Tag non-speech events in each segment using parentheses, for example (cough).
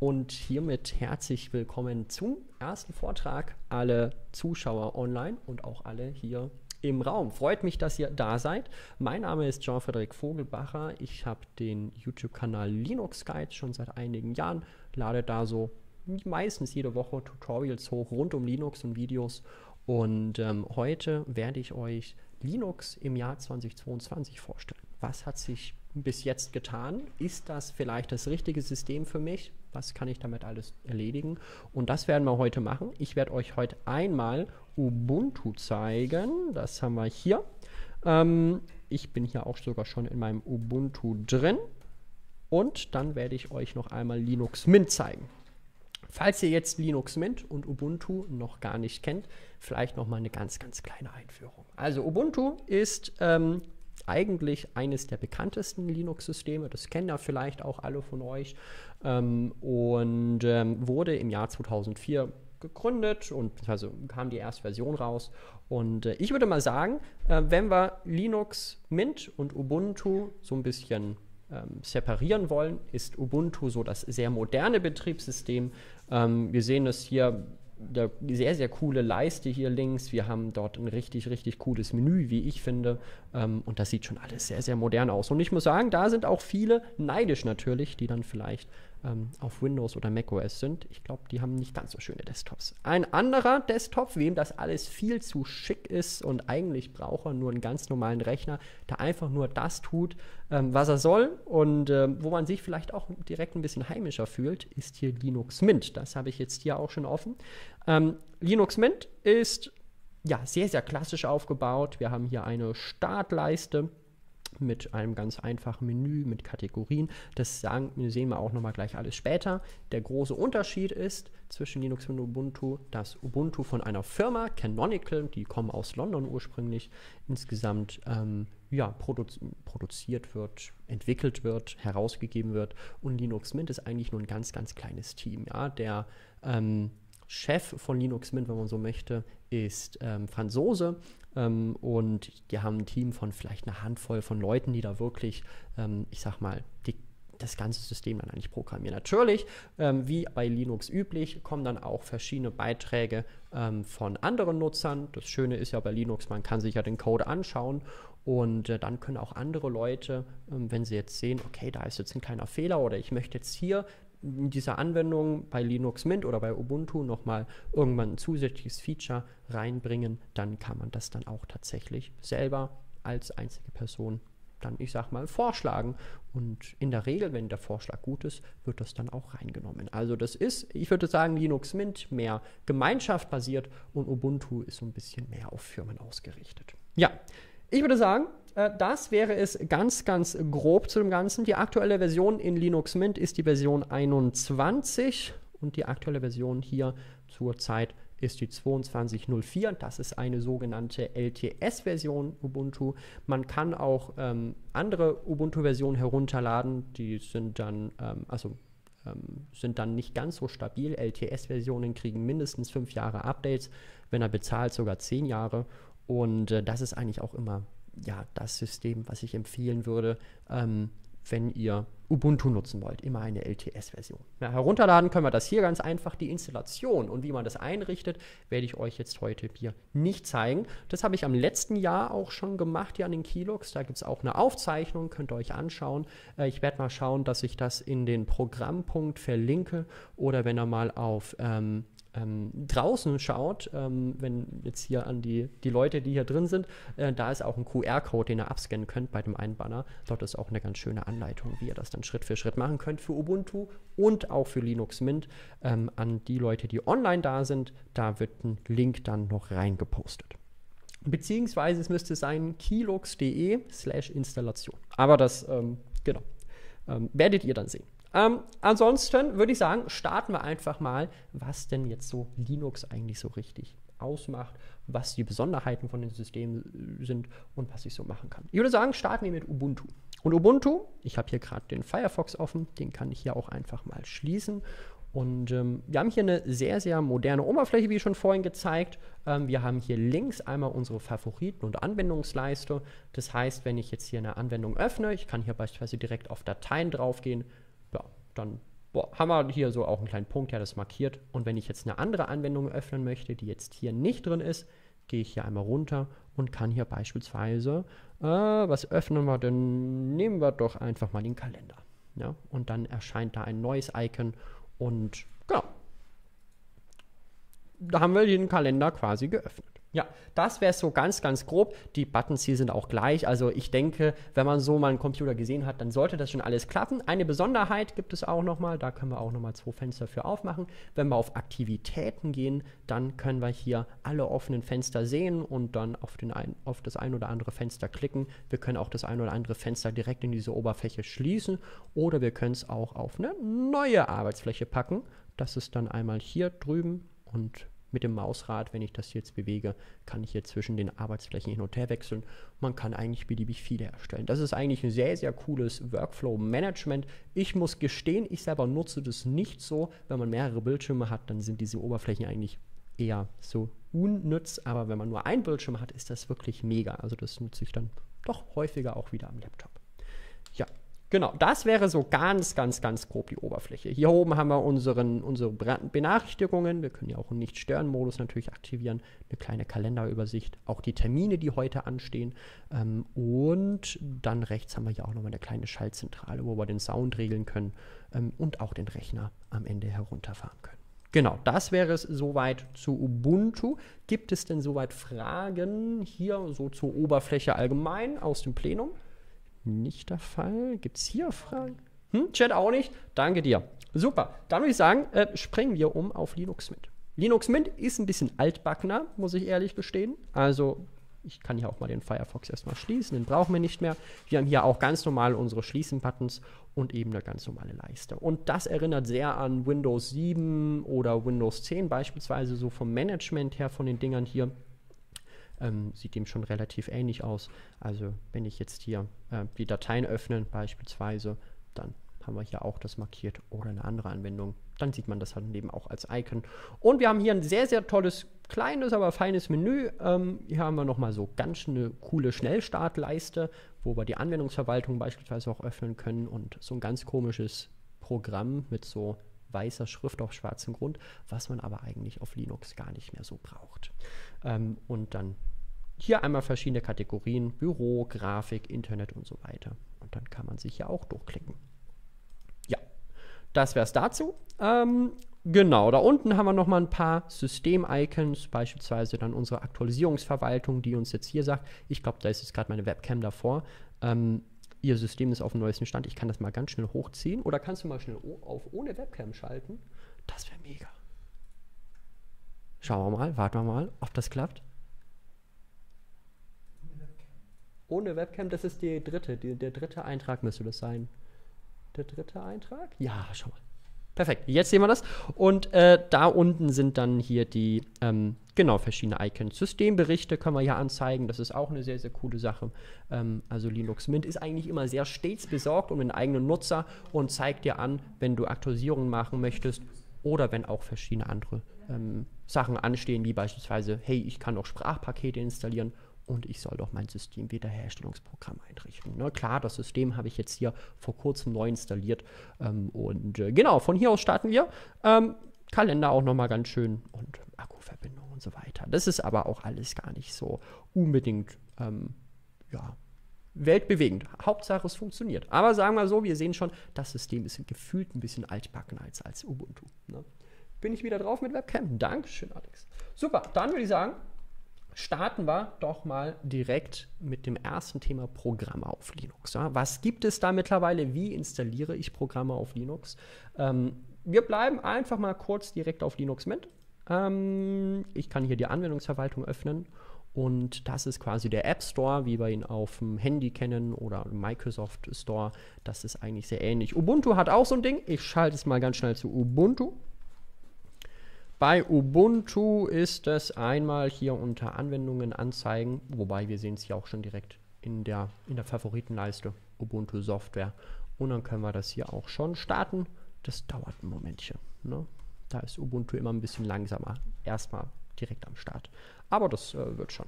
und hiermit herzlich willkommen zum ersten Vortrag. Alle Zuschauer online und auch alle hier im Raum. Freut mich, dass ihr da seid. Mein Name ist Jean-Frederik Vogelbacher. Ich habe den YouTube-Kanal Linux Guide schon seit einigen Jahren, lade da so meistens jede Woche Tutorials hoch rund um Linux und Videos. Und ähm, heute werde ich euch Linux im Jahr 2022 vorstellen. Was hat sich bis jetzt getan? Ist das vielleicht das richtige System für mich? Was kann ich damit alles erledigen? Und das werden wir heute machen. Ich werde euch heute einmal Ubuntu zeigen. Das haben wir hier. Ähm, ich bin hier auch sogar schon in meinem Ubuntu drin. Und dann werde ich euch noch einmal Linux Mint zeigen. Falls ihr jetzt Linux Mint und Ubuntu noch gar nicht kennt, vielleicht noch mal eine ganz, ganz kleine Einführung. Also Ubuntu ist ähm, eigentlich eines der bekanntesten Linux-Systeme. Das kennen ja vielleicht auch alle von euch. Ähm, und ähm, wurde im Jahr 2004 gegründet und also kam die erste Version raus. Und äh, ich würde mal sagen, äh, wenn wir Linux, Mint und Ubuntu so ein bisschen ähm, separieren wollen, ist Ubuntu so das sehr moderne Betriebssystem. Ähm, wir sehen es hier eine sehr, sehr coole Leiste hier links. Wir haben dort ein richtig, richtig cooles Menü, wie ich finde. Ähm, und das sieht schon alles sehr, sehr modern aus. Und ich muss sagen, da sind auch viele neidisch natürlich, die dann vielleicht ähm, auf Windows oder macOS sind. Ich glaube, die haben nicht ganz so schöne Desktops. Ein anderer Desktop, wem das alles viel zu schick ist und eigentlich braucht er nur einen ganz normalen Rechner, der einfach nur das tut, ähm, was er soll und ähm, wo man sich vielleicht auch direkt ein bisschen heimischer fühlt, ist hier Linux Mint. Das habe ich jetzt hier auch schon offen. Ähm, Linux Mint ist ja sehr, sehr klassisch aufgebaut. Wir haben hier eine Startleiste mit einem ganz einfachen Menü, mit Kategorien. Das sagen, sehen wir auch nochmal gleich alles später. Der große Unterschied ist zwischen Linux und Ubuntu, dass Ubuntu von einer Firma, Canonical, die kommen aus London ursprünglich, insgesamt ähm, ja, produzi produziert wird, entwickelt wird, herausgegeben wird. Und Linux Mint ist eigentlich nur ein ganz, ganz kleines Team. Ja? Der ähm, Chef von Linux Mint, wenn man so möchte, ist ähm, Franzose ähm, und die haben ein Team von vielleicht einer Handvoll von Leuten, die da wirklich, ähm, ich sag mal, die, das ganze System dann eigentlich programmieren. Natürlich, ähm, wie bei Linux üblich, kommen dann auch verschiedene Beiträge ähm, von anderen Nutzern. Das Schöne ist ja bei Linux, man kann sich ja den Code anschauen und äh, dann können auch andere Leute, ähm, wenn sie jetzt sehen, okay, da ist jetzt ein kleiner Fehler oder ich möchte jetzt hier in dieser Anwendung bei Linux Mint oder bei Ubuntu nochmal irgendwann ein zusätzliches Feature reinbringen, dann kann man das dann auch tatsächlich selber als einzige Person dann, ich sag mal, vorschlagen. Und in der Regel, wenn der Vorschlag gut ist, wird das dann auch reingenommen. Also das ist, ich würde sagen, Linux Mint mehr Gemeinschaft basiert und Ubuntu ist so ein bisschen mehr auf Firmen ausgerichtet. Ja, ich würde sagen, äh, das wäre es ganz, ganz grob zu dem Ganzen. Die aktuelle Version in Linux Mint ist die Version 21 und die aktuelle Version hier zurzeit ist die 22.04. Das ist eine sogenannte LTS-Version Ubuntu. Man kann auch ähm, andere Ubuntu-Versionen herunterladen. Die sind dann, ähm, also ähm, sind dann nicht ganz so stabil. LTS-Versionen kriegen mindestens fünf Jahre Updates, wenn er bezahlt sogar zehn Jahre. Und äh, das ist eigentlich auch immer ja, das System, was ich empfehlen würde, ähm, wenn ihr Ubuntu nutzen wollt, immer eine LTS-Version. Ja, herunterladen können wir das hier ganz einfach. Die Installation und wie man das einrichtet, werde ich euch jetzt heute hier nicht zeigen. Das habe ich am letzten Jahr auch schon gemacht hier an den Keyloggs. Da gibt es auch eine Aufzeichnung, könnt ihr euch anschauen. Äh, ich werde mal schauen, dass ich das in den Programmpunkt verlinke oder wenn ihr mal auf ähm, ähm, draußen schaut, ähm, wenn jetzt hier an die, die Leute, die hier drin sind, äh, da ist auch ein QR-Code, den ihr abscannen könnt bei dem einen Banner. Dort ist auch eine ganz schöne Anleitung, wie ihr das dann Schritt für Schritt machen könnt für Ubuntu und auch für Linux Mint. Ähm, an die Leute, die online da sind, da wird ein Link dann noch reingepostet. Beziehungsweise es müsste sein keylux.de slash Installation. Aber das, ähm, genau, ähm, werdet ihr dann sehen. Ähm, ansonsten würde ich sagen, starten wir einfach mal, was denn jetzt so Linux eigentlich so richtig ausmacht, was die Besonderheiten von den Systemen sind und was ich so machen kann. Ich würde sagen, starten wir mit Ubuntu. Und Ubuntu, ich habe hier gerade den Firefox offen, den kann ich hier auch einfach mal schließen. Und ähm, wir haben hier eine sehr, sehr moderne Oberfläche, wie schon vorhin gezeigt. Ähm, wir haben hier links einmal unsere Favoriten und Anwendungsleiste. Das heißt, wenn ich jetzt hier eine Anwendung öffne, ich kann hier beispielsweise direkt auf Dateien draufgehen, dann boah, haben wir hier so auch einen kleinen Punkt, der das markiert. Und wenn ich jetzt eine andere Anwendung öffnen möchte, die jetzt hier nicht drin ist, gehe ich hier einmal runter und kann hier beispielsweise, äh, was öffnen wir denn? Nehmen wir doch einfach mal den Kalender. Ja? Und dann erscheint da ein neues Icon und genau. Da haben wir den Kalender quasi geöffnet. Ja, das wäre so ganz, ganz grob. Die Buttons hier sind auch gleich. Also ich denke, wenn man so mal einen Computer gesehen hat, dann sollte das schon alles klappen. Eine Besonderheit gibt es auch nochmal. Da können wir auch nochmal zwei Fenster für aufmachen. Wenn wir auf Aktivitäten gehen, dann können wir hier alle offenen Fenster sehen und dann auf, den ein, auf das ein oder andere Fenster klicken. Wir können auch das ein oder andere Fenster direkt in diese Oberfläche schließen oder wir können es auch auf eine neue Arbeitsfläche packen. Das ist dann einmal hier drüben und mit dem Mausrad, wenn ich das jetzt bewege, kann ich hier zwischen den Arbeitsflächen hin und her wechseln. Man kann eigentlich beliebig viele erstellen. Das ist eigentlich ein sehr, sehr cooles Workflow-Management. Ich muss gestehen, ich selber nutze das nicht so. Wenn man mehrere Bildschirme hat, dann sind diese Oberflächen eigentlich eher so unnütz. Aber wenn man nur einen Bildschirm hat, ist das wirklich mega. Also das nutze ich dann doch häufiger auch wieder am Laptop. Ja, Genau, das wäre so ganz, ganz, ganz grob die Oberfläche. Hier oben haben wir unseren, unsere Benachrichtigungen. Wir können ja auch einen Nicht-Stören-Modus natürlich aktivieren. Eine kleine Kalenderübersicht. Auch die Termine, die heute anstehen. Ähm, und dann rechts haben wir ja auch nochmal eine kleine Schaltzentrale, wo wir den Sound regeln können ähm, und auch den Rechner am Ende herunterfahren können. Genau, das wäre es soweit zu Ubuntu. Gibt es denn soweit Fragen hier so zur Oberfläche allgemein aus dem Plenum? Nicht der Fall. Gibt es hier Fragen? Hm, Chat auch nicht. Danke dir. Super. Dann würde ich sagen, äh, springen wir um auf Linux Mint. Linux Mint ist ein bisschen altbackener, muss ich ehrlich gestehen. Also ich kann hier auch mal den Firefox erstmal schließen, den brauchen wir nicht mehr. Wir haben hier auch ganz normal unsere Schließen-Buttons und eben eine ganz normale Leiste. Und das erinnert sehr an Windows 7 oder Windows 10 beispielsweise, so vom Management her von den Dingern hier ähm, sieht dem schon relativ ähnlich aus. Also wenn ich jetzt hier äh, die Dateien öffne beispielsweise, dann haben wir hier auch das markiert oder eine andere Anwendung. Dann sieht man das halt eben auch als Icon. Und wir haben hier ein sehr, sehr tolles, kleines, aber feines Menü. Ähm, hier haben wir nochmal so ganz eine coole Schnellstartleiste, wo wir die Anwendungsverwaltung beispielsweise auch öffnen können und so ein ganz komisches Programm mit so weißer Schrift auf schwarzem Grund, was man aber eigentlich auf Linux gar nicht mehr so braucht. Ähm, und dann hier einmal verschiedene Kategorien, Büro, Grafik, Internet und so weiter. Und dann kann man sich hier auch durchklicken. Ja, das wäre es dazu. Ähm, genau, da unten haben wir nochmal ein paar System-Icons, beispielsweise dann unsere Aktualisierungsverwaltung, die uns jetzt hier sagt, ich glaube, da ist jetzt gerade meine Webcam davor, ähm, Ihr System ist auf dem neuesten Stand. Ich kann das mal ganz schnell hochziehen. Oder kannst du mal schnell auf ohne Webcam schalten? Das wäre mega. Schauen wir mal, warten wir mal, ob das klappt. Ohne Webcam, das ist die dritte, die, der dritte Eintrag müsste das sein. Der dritte Eintrag? Ja, schau mal. Perfekt, jetzt sehen wir das. Und äh, da unten sind dann hier die, ähm, genau, verschiedene Icons. Systemberichte können wir ja anzeigen, das ist auch eine sehr, sehr coole Sache. Ähm, also Linux Mint ist eigentlich immer sehr stets besorgt um den eigenen Nutzer und zeigt dir an, wenn du Aktualisierungen machen möchtest oder wenn auch verschiedene andere ähm, Sachen anstehen, wie beispielsweise, hey, ich kann auch Sprachpakete installieren und ich soll doch mein System Wiederherstellungsprogramm einrichten. Ne? Klar, das System habe ich jetzt hier vor kurzem neu installiert ähm, und äh, genau, von hier aus starten wir. Ähm, Kalender auch nochmal ganz schön und Akkuverbindung und so weiter. Das ist aber auch alles gar nicht so unbedingt, ähm, ja, weltbewegend. Hauptsache es funktioniert. Aber sagen wir so, wir sehen schon, das System ist gefühlt ein bisschen altbacken als, als Ubuntu. Ne? Bin ich wieder drauf mit Webcam? Dankeschön, Alex. Super, dann würde ich sagen, starten wir doch mal direkt mit dem ersten Thema Programme auf Linux. Ja? Was gibt es da mittlerweile? Wie installiere ich Programme auf Linux? Ähm, wir bleiben einfach mal kurz direkt auf Linux Mint. Ähm, ich kann hier die Anwendungsverwaltung öffnen und das ist quasi der App Store, wie wir ihn auf dem Handy kennen oder Microsoft Store. Das ist eigentlich sehr ähnlich. Ubuntu hat auch so ein Ding. Ich schalte es mal ganz schnell zu Ubuntu. Bei Ubuntu ist es einmal hier unter Anwendungen anzeigen, wobei wir sehen es hier auch schon direkt in der, in der Favoritenleiste Ubuntu Software. Und dann können wir das hier auch schon starten. Das dauert ein Momentchen. Ne? Da ist Ubuntu immer ein bisschen langsamer. Erstmal direkt am Start. Aber das äh, wird schon.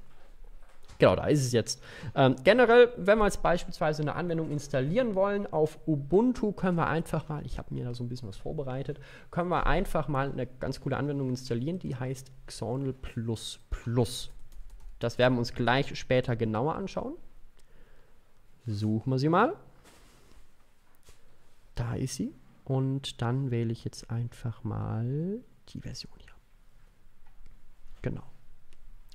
Genau, da ist es jetzt. Ähm, generell, wenn wir jetzt beispielsweise eine Anwendung installieren wollen auf Ubuntu, können wir einfach mal, ich habe mir da so ein bisschen was vorbereitet, können wir einfach mal eine ganz coole Anwendung installieren, die heißt Xornal++. Das werden wir uns gleich später genauer anschauen. Suchen wir sie mal. Da ist sie. Und dann wähle ich jetzt einfach mal die Version hier. Genau.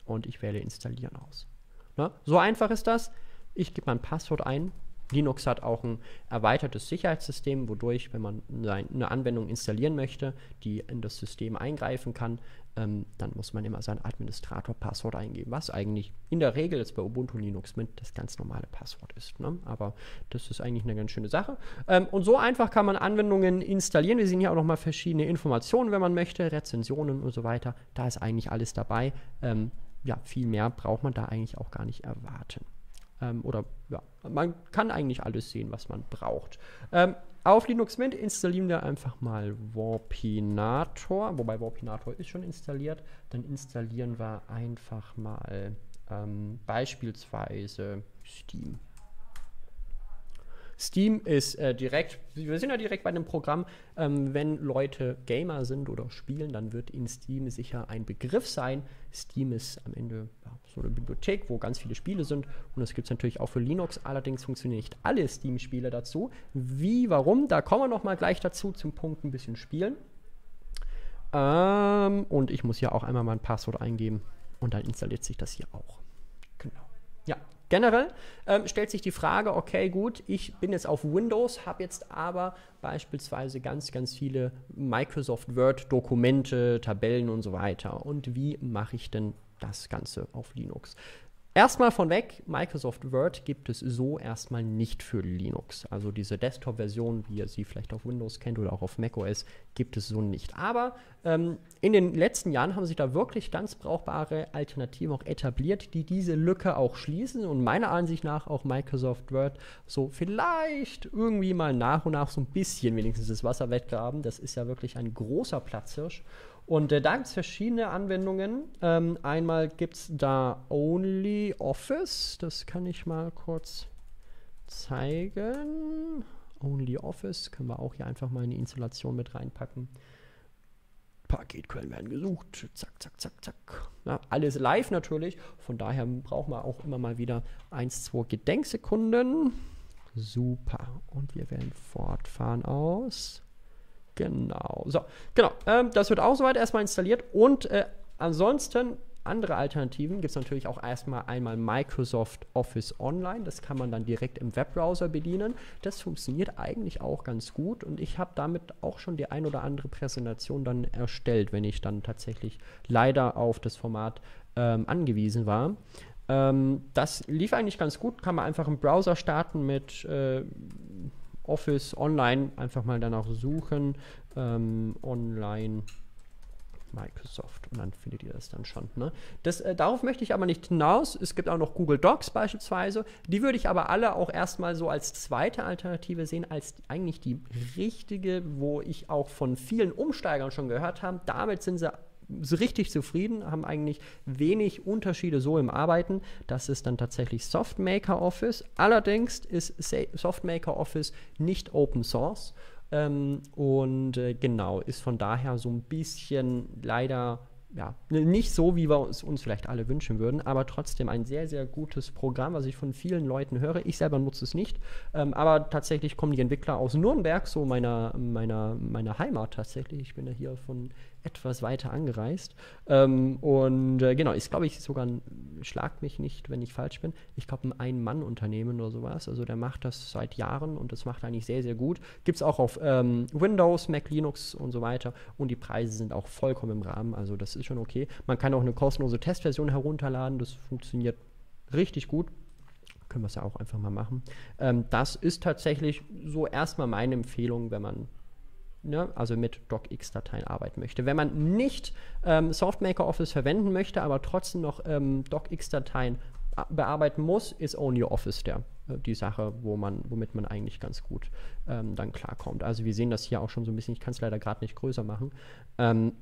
Und ich wähle Installieren aus. Na, so einfach ist das. Ich gebe mein Passwort ein. Linux hat auch ein erweitertes Sicherheitssystem, wodurch, wenn man eine Anwendung installieren möchte, die in das System eingreifen kann, ähm, dann muss man immer sein Administrator-Passwort eingeben, was eigentlich in der Regel jetzt bei Ubuntu Linux Mint das ganz normale Passwort ist. Ne? Aber das ist eigentlich eine ganz schöne Sache. Ähm, und so einfach kann man Anwendungen installieren. Wir sehen hier auch nochmal verschiedene Informationen, wenn man möchte, Rezensionen und so weiter. Da ist eigentlich alles dabei. Ähm, ja, viel mehr braucht man da eigentlich auch gar nicht erwarten. Ähm, oder ja, man kann eigentlich alles sehen, was man braucht. Ähm, auf Linux Mint installieren wir einfach mal Warpinator, wobei Warpinator ist schon installiert. Dann installieren wir einfach mal ähm, beispielsweise Steam. Steam ist äh, direkt, wir sind ja direkt bei dem Programm, ähm, wenn Leute Gamer sind oder spielen, dann wird in Steam sicher ein Begriff sein. Steam ist am Ende ja, so eine Bibliothek, wo ganz viele Spiele sind und das gibt es natürlich auch für Linux, allerdings funktionieren nicht alle Steam-Spiele dazu. Wie, warum, da kommen wir nochmal gleich dazu zum Punkt ein bisschen spielen. Ähm, und ich muss hier auch einmal mein Passwort eingeben und dann installiert sich das hier auch. Genau. Ja, Generell ähm, stellt sich die Frage, okay, gut, ich bin jetzt auf Windows, habe jetzt aber beispielsweise ganz, ganz viele Microsoft Word-Dokumente, Tabellen und so weiter. Und wie mache ich denn das Ganze auf Linux? Erstmal von weg, Microsoft Word gibt es so erstmal nicht für Linux. Also diese Desktop-Version, wie ihr sie vielleicht auf Windows kennt oder auch auf macOS, gibt es so nicht. Aber ähm, in den letzten Jahren haben sich da wirklich ganz brauchbare Alternativen auch etabliert, die diese Lücke auch schließen und meiner Ansicht nach auch Microsoft Word so vielleicht irgendwie mal nach und nach so ein bisschen wenigstens das Wasser weggraben. Das ist ja wirklich ein großer Platzhirsch. Und äh, da gibt es verschiedene Anwendungen. Ähm, einmal gibt es da Only Office. Das kann ich mal kurz zeigen. Only Office können wir auch hier einfach mal in die Installation mit reinpacken. Paketquellen werden gesucht. Zack, zack, zack, zack. Ja, alles live natürlich. Von daher braucht man auch immer mal wieder 1, 2 Gedenksekunden. Super. Und wir werden fortfahren aus Genau. So, genau. Ähm, das wird auch soweit erstmal installiert. Und äh, ansonsten andere Alternativen gibt es natürlich auch erstmal einmal Microsoft Office Online. Das kann man dann direkt im Webbrowser bedienen. Das funktioniert eigentlich auch ganz gut und ich habe damit auch schon die ein oder andere Präsentation dann erstellt, wenn ich dann tatsächlich leider auf das Format ähm, angewiesen war. Ähm, das lief eigentlich ganz gut. Kann man einfach im Browser starten mit äh, Office online einfach mal danach suchen. Ähm, online Microsoft und dann findet ihr das dann schon. Ne? Das, äh, darauf möchte ich aber nicht hinaus. Es gibt auch noch Google Docs beispielsweise. Die würde ich aber alle auch erstmal so als zweite Alternative sehen, als eigentlich die richtige, wo ich auch von vielen Umsteigern schon gehört habe. Damit sind sie so richtig zufrieden, haben eigentlich wenig Unterschiede so im Arbeiten. Das ist dann tatsächlich SoftMaker Office. Allerdings ist SoftMaker Office nicht Open Source. Ähm, und äh, genau, ist von daher so ein bisschen leider ja, nicht so, wie wir es uns vielleicht alle wünschen würden, aber trotzdem ein sehr, sehr gutes Programm, was ich von vielen Leuten höre. Ich selber nutze es nicht, ähm, aber tatsächlich kommen die Entwickler aus Nürnberg, so meiner, meiner, meiner Heimat tatsächlich. Ich bin ja hier von etwas weiter angereist. Ähm, und äh, genau, ist, glaube ich, sogar, ein, schlagt mich nicht, wenn ich falsch bin, ich glaube, ein Ein-Mann-Unternehmen oder sowas. Also der macht das seit Jahren und das macht eigentlich sehr, sehr gut. Gibt es auch auf ähm, Windows, Mac, Linux und so weiter. Und die Preise sind auch vollkommen im Rahmen. Also das ist schon okay. Man kann auch eine kostenlose Testversion herunterladen. Das funktioniert richtig gut können wir es ja auch einfach mal machen. Ähm, das ist tatsächlich so erstmal meine Empfehlung, wenn man ne, also mit DocX-Dateien arbeiten möchte. Wenn man nicht ähm, SoftMaker Office verwenden möchte, aber trotzdem noch ähm, DocX-Dateien bearbeiten muss, ist OnlyOffice der äh, die Sache, wo man, womit man eigentlich ganz gut ähm, dann klarkommt. Also wir sehen das hier auch schon so ein bisschen, ich kann es leider gerade nicht größer machen. Ähm,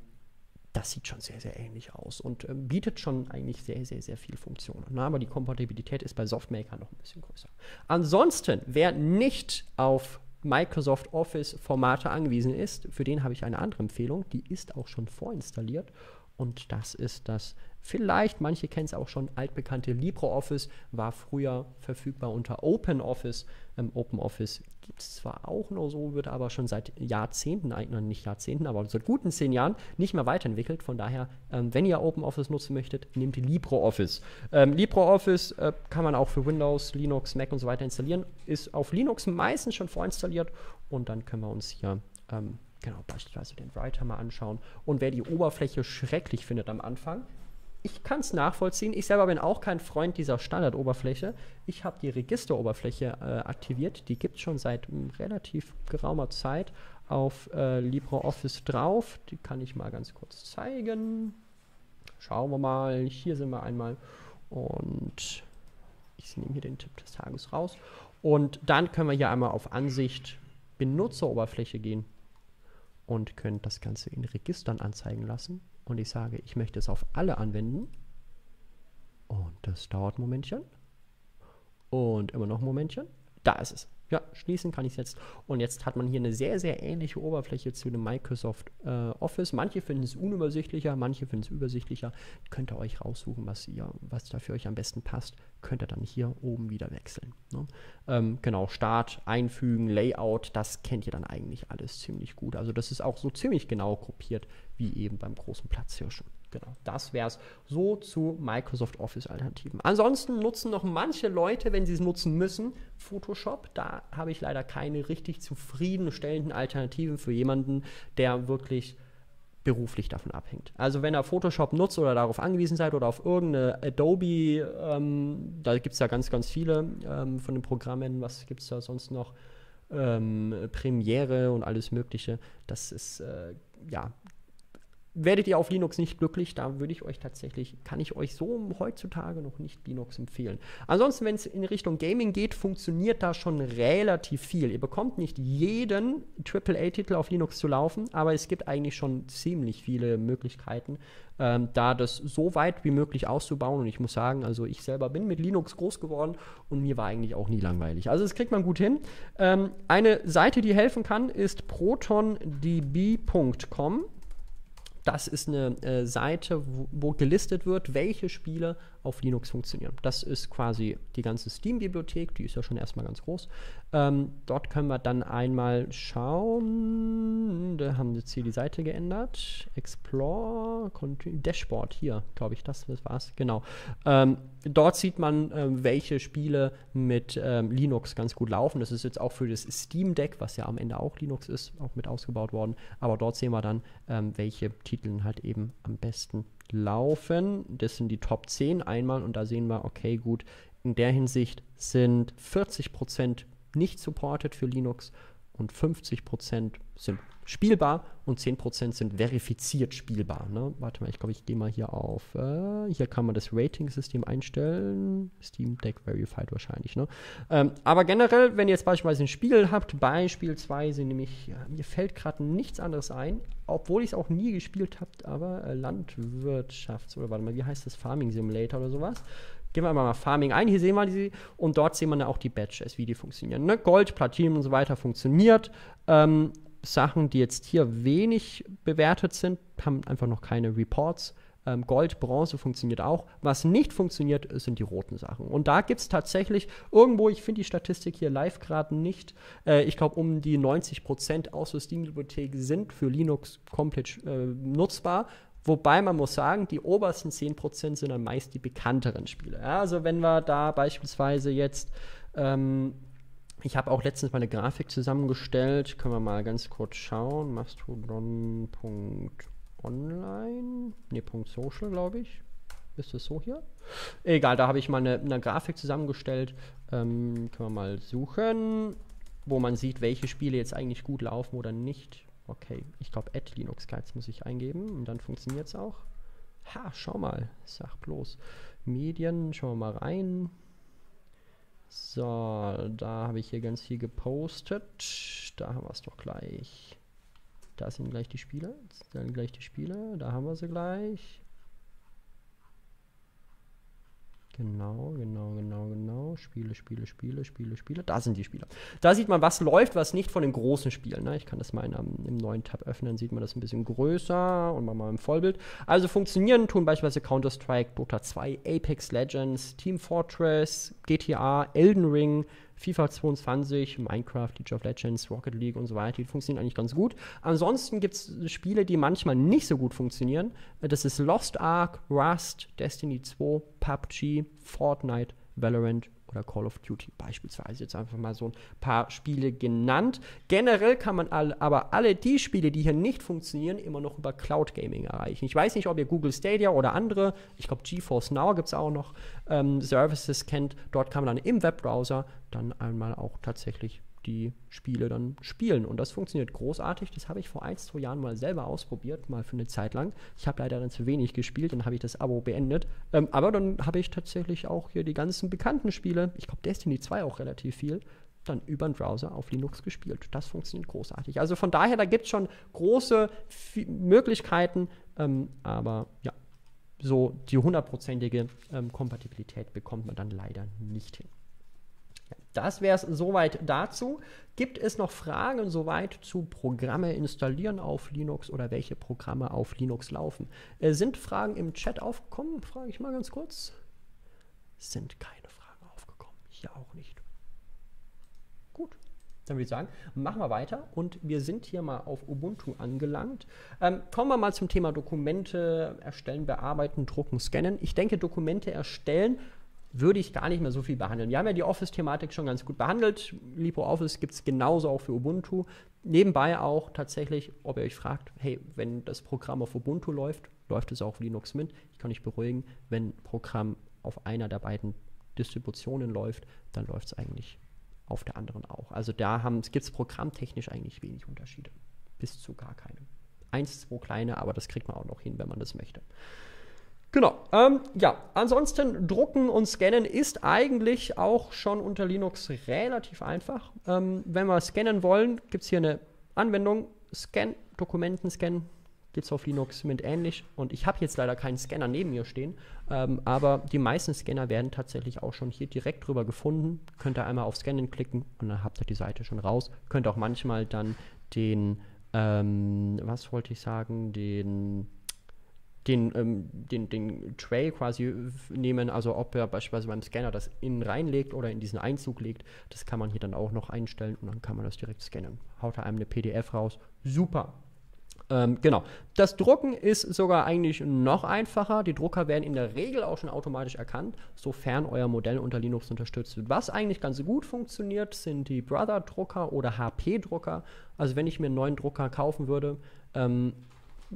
das sieht schon sehr, sehr ähnlich aus und äh, bietet schon eigentlich sehr, sehr, sehr viel Funktionen. Na, aber die Kompatibilität ist bei Softmaker noch ein bisschen größer. Ansonsten, wer nicht auf Microsoft Office Formate angewiesen ist, für den habe ich eine andere Empfehlung. Die ist auch schon vorinstalliert und das ist das vielleicht, manche kennen es auch schon, altbekannte LibreOffice, war früher verfügbar unter OpenOffice. Ähm, OpenOffice gibt es zwar auch noch so, wird aber schon seit Jahrzehnten, nein, nicht Jahrzehnten, aber seit guten zehn Jahren nicht mehr weiterentwickelt. Von daher, ähm, wenn ihr OpenOffice nutzen möchtet, nehmt LibreOffice. Ähm, LibreOffice äh, kann man auch für Windows, Linux, Mac und so weiter installieren. Ist auf Linux meistens schon vorinstalliert und dann können wir uns hier ähm, genau, beispielsweise den Writer mal anschauen. Und wer die Oberfläche schrecklich findet am Anfang, ich kann es nachvollziehen. Ich selber bin auch kein Freund dieser Standardoberfläche. Ich habe die Registeroberfläche äh, aktiviert. Die gibt es schon seit m, hm, relativ geraumer Zeit auf äh, LibreOffice drauf. Die kann ich mal ganz kurz zeigen. Schauen wir mal. Hier sind wir einmal. Und ich nehme hier den Tipp des Tages raus. Und dann können wir hier einmal auf Ansicht Benutzeroberfläche gehen und können das Ganze in Registern anzeigen lassen und ich sage, ich möchte es auf alle anwenden und das dauert ein Momentchen und immer noch ein Momentchen. Da ist es. Ja, schließen kann ich es jetzt. Und jetzt hat man hier eine sehr, sehr ähnliche Oberfläche zu dem Microsoft äh, Office. Manche finden es unübersichtlicher, manche finden es übersichtlicher. Könnt ihr euch raussuchen, was, ihr, was da für euch am besten passt. Könnt ihr dann hier oben wieder wechseln. Ne? Ähm, genau, Start, Einfügen, Layout, das kennt ihr dann eigentlich alles ziemlich gut. Also das ist auch so ziemlich genau kopiert wie eben beim großen Platzhirschen. Genau, das wäre es so zu Microsoft Office-Alternativen. Ansonsten nutzen noch manche Leute, wenn sie es nutzen müssen, Photoshop. Da habe ich leider keine richtig zufriedenstellenden Alternativen für jemanden, der wirklich beruflich davon abhängt. Also wenn ihr Photoshop nutzt oder darauf angewiesen seid oder auf irgendeine Adobe, ähm, da gibt es ja ganz, ganz viele ähm, von den Programmen, was gibt es da sonst noch? Ähm, Premiere und alles Mögliche. Das ist äh, ja werdet ihr auf Linux nicht glücklich. Da würde ich euch tatsächlich, kann ich euch so heutzutage noch nicht Linux empfehlen. Ansonsten, wenn es in Richtung Gaming geht, funktioniert da schon relativ viel. Ihr bekommt nicht jeden AAA-Titel auf Linux zu laufen, aber es gibt eigentlich schon ziemlich viele Möglichkeiten, ähm, da das so weit wie möglich auszubauen. Und ich muss sagen, also ich selber bin mit Linux groß geworden und mir war eigentlich auch nie langweilig. Also das kriegt man gut hin. Ähm, eine Seite, die helfen kann, ist protondb.com. Das ist eine äh, Seite, wo, wo, gelistet wird, welche Spiele auf Linux funktionieren. Das ist quasi die ganze Steam-Bibliothek, die ist ja schon erstmal ganz groß. Ähm, dort können wir dann einmal schauen, da haben jetzt hier die Seite geändert. Explore, Continue, Dashboard, hier, glaube ich, das, das war's, genau. Ähm, dort sieht man, ähm, welche Spiele mit ähm, Linux ganz gut laufen. Das ist jetzt auch für das Steam Deck, was ja am Ende auch Linux ist, auch mit ausgebaut worden. Aber dort sehen wir dann, ähm, welche Titel halt eben am besten laufen. Das sind die Top 10 einmal und da sehen wir, okay, gut, in der Hinsicht sind 40% nicht supported für Linux und 50% sind spielbar und 10% sind verifiziert spielbar. Ne? Warte mal, ich glaube, ich gehe mal hier auf. Äh, hier kann man das Rating-System einstellen. Steam Deck Verified wahrscheinlich. Ne? Ähm, aber generell, wenn ihr jetzt beispielsweise ein Spiel habt, beispielsweise nämlich, ja, mir fällt gerade nichts anderes ein, obwohl ich es auch nie gespielt habe, aber äh, Landwirtschafts- oder warte mal, wie heißt das? Farming Simulator oder sowas. Gehen wir mal Farming ein. Hier sehen wir die und dort sehen wir dann auch die Badges, wie die funktionieren. Ne? Gold, Platin und so weiter funktioniert. Ähm, Sachen, die jetzt hier wenig bewertet sind, haben einfach noch keine Reports. Ähm, Gold, Bronze funktioniert auch. Was nicht funktioniert, sind die roten Sachen. Und da gibt es tatsächlich irgendwo, ich finde die Statistik hier live gerade nicht, äh, ich glaube um die 90% aus der Steam-Bibliothek sind für Linux komplett äh, nutzbar. Wobei man muss sagen, die obersten 10% sind dann meist die bekannteren Spiele. Ja, also wenn wir da beispielsweise jetzt ähm, ich habe auch letztens mal eine Grafik zusammengestellt. Können wir mal ganz kurz schauen. Mastodon.online. Ne, .social, glaube ich. Ist es so hier? Egal, da habe ich mal eine, eine, Grafik zusammengestellt. Ähm, können wir mal suchen, wo man sieht, welche Spiele jetzt eigentlich gut laufen oder nicht. Okay, ich glaube, Add Linux Guides muss ich eingeben und dann funktioniert es auch. Ha, schau mal. Sag bloß. Medien, schauen wir mal rein. So, da habe ich hier ganz viel gepostet. Da haben wir es doch gleich. Da sind gleich die Spiele. Dann gleich die Spiele. Da haben wir sie gleich. Genau, genau, genau, genau. Spiele, Spiele, Spiele, Spiele, Spiele. Da sind die Spiele. Da sieht man, was läuft, was nicht von den großen Spielen. Ne? Ich kann das mal in, um, im neuen Tab öffnen, sieht man das ein bisschen größer und mal im Vollbild. Also funktionieren tun beispielsweise Counter-Strike, Dota 2, Apex Legends, Team Fortress, GTA, Elden Ring, FIFA 22, Minecraft, League of Legends, Rocket League und so weiter, die funktionieren eigentlich ganz gut. Ansonsten gibt es Spiele, die manchmal nicht so gut funktionieren. Das ist Lost Ark, Rust, Destiny 2, PUBG, Fortnite, Valorant oder Call of Duty beispielsweise. Jetzt einfach mal so ein paar Spiele genannt. Generell kann man all, aber alle die Spiele, die hier nicht funktionieren, immer noch über Cloud Gaming erreichen. Ich weiß nicht, ob ihr Google Stadia oder andere, ich glaube GeForce Now gibt es auch noch, ähm, Services kennt. Dort kann man dann im Webbrowser dann einmal auch tatsächlich die Spiele dann spielen. Und das funktioniert großartig. Das habe ich vor ein, zwei Jahren mal selber ausprobiert, mal für eine Zeit lang. Ich habe leider dann zu wenig gespielt, dann habe ich das Abo beendet. Ähm, aber dann habe ich tatsächlich auch hier die ganzen bekannten Spiele, ich glaube Destiny 2 auch relativ viel, dann über den Browser auf Linux gespielt. Das funktioniert großartig. Also von daher, da gibt es schon große Möglichkeiten, ähm, aber ja, so die hundertprozentige ähm, Kompatibilität bekommt man dann leider nicht hin. Das wäre es soweit dazu. Gibt es noch Fragen soweit zu Programme installieren auf Linux oder welche Programme auf Linux laufen? Äh, sind Fragen im Chat aufgekommen? Frage ich mal ganz kurz. Sind keine Fragen aufgekommen. Hier auch nicht. Gut. Dann würde ich sagen, machen wir weiter und wir sind hier mal auf Ubuntu angelangt. Ähm, kommen wir mal zum Thema Dokumente erstellen, bearbeiten, drucken, scannen. Ich denke, Dokumente erstellen würde ich gar nicht mehr so viel behandeln. Wir haben ja die Office-Thematik schon ganz gut behandelt. LibreOffice gibt es genauso auch für Ubuntu. Nebenbei auch tatsächlich, ob ihr euch fragt, hey, wenn das Programm auf Ubuntu läuft, läuft es auch auf Linux Mint. Ich kann euch beruhigen, wenn Programm auf einer der beiden Distributionen läuft, dann läuft es eigentlich auf der anderen auch. Also da gibt es programmtechnisch eigentlich wenig Unterschiede. Bis zu gar keine. Eins, zwei kleine, aber das kriegt man auch noch hin, wenn man das möchte. Genau. Ähm, ja, ansonsten drucken und scannen ist eigentlich auch schon unter Linux relativ einfach. Ähm, wenn wir scannen wollen, gibt es hier eine Anwendung, Scan, Dokumenten scannen, gibt es auf Linux mit ähnlich. Und ich habe jetzt leider keinen Scanner neben mir stehen, ähm, aber die meisten Scanner werden tatsächlich auch schon hier direkt drüber gefunden. Könnt ihr einmal auf Scannen klicken und dann habt ihr die Seite schon raus. Könnt auch manchmal dann den, ähm, was wollte ich sagen, den den, ähm, den, den Tray quasi nehmen, also ob er beispielsweise beim Scanner das innen reinlegt oder in diesen Einzug legt, das kann man hier dann auch noch einstellen und dann kann man das direkt scannen. Haut er einem eine PDF raus, super. Ähm, genau. Das Drucken ist sogar eigentlich noch einfacher. Die Drucker werden in der Regel auch schon automatisch erkannt, sofern euer Modell unter Linux unterstützt wird. Was eigentlich ganz gut funktioniert, sind die Brother-Drucker oder HP-Drucker. Also wenn ich mir einen neuen Drucker kaufen würde, ähm,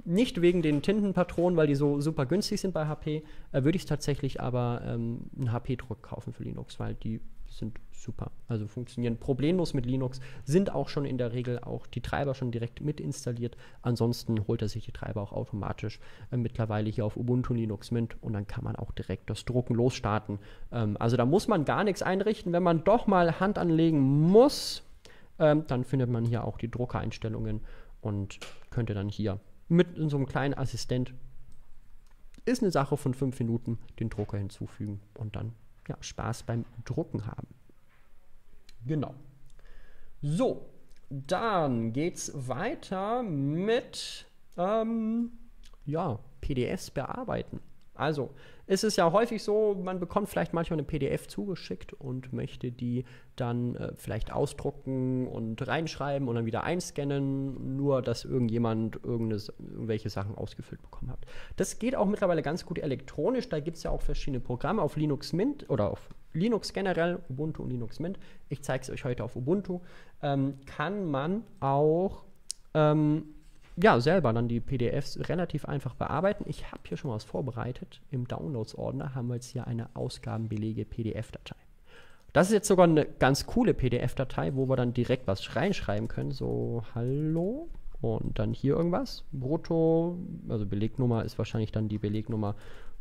nicht wegen den Tintenpatronen, weil die so super günstig sind bei HP, äh, würde ich tatsächlich aber ähm, einen HP-Druck kaufen für Linux, weil die sind super. Also funktionieren problemlos mit Linux, sind auch schon in der Regel auch die Treiber schon direkt mit installiert. Ansonsten holt er sich die Treiber auch automatisch äh, mittlerweile hier auf Ubuntu Linux Mint und dann kann man auch direkt das Drucken losstarten. Ähm, also da muss man gar nichts einrichten. Wenn man doch mal Hand anlegen muss, ähm, dann findet man hier auch die Druckereinstellungen und könnte dann hier mit so einem kleinen Assistent. Ist eine Sache von fünf Minuten, den Drucker hinzufügen und dann ja, Spaß beim Drucken haben. Genau. So, dann geht's weiter mit ähm, ja, PDFs bearbeiten. Also, es ist ja häufig so, man bekommt vielleicht manchmal eine PDF zugeschickt und möchte die dann äh, vielleicht ausdrucken und reinschreiben und dann wieder einscannen, nur dass irgendjemand irgendwelche Sachen ausgefüllt bekommen hat. Das geht auch mittlerweile ganz gut elektronisch. Da gibt es ja auch verschiedene Programme auf Linux Mint oder auf Linux generell, Ubuntu und Linux Mint. Ich zeige es euch heute auf Ubuntu. Ähm, kann man auch ähm, ja, selber dann die PDFs relativ einfach bearbeiten. Ich habe hier schon was vorbereitet. Im Downloads-Ordner haben wir jetzt hier eine Ausgabenbelege PDF-Datei. Das ist jetzt sogar eine ganz coole PDF-Datei, wo wir dann direkt was reinschreiben können. So, hallo. Und dann hier irgendwas. Brutto, also Belegnummer ist wahrscheinlich dann die Belegnummer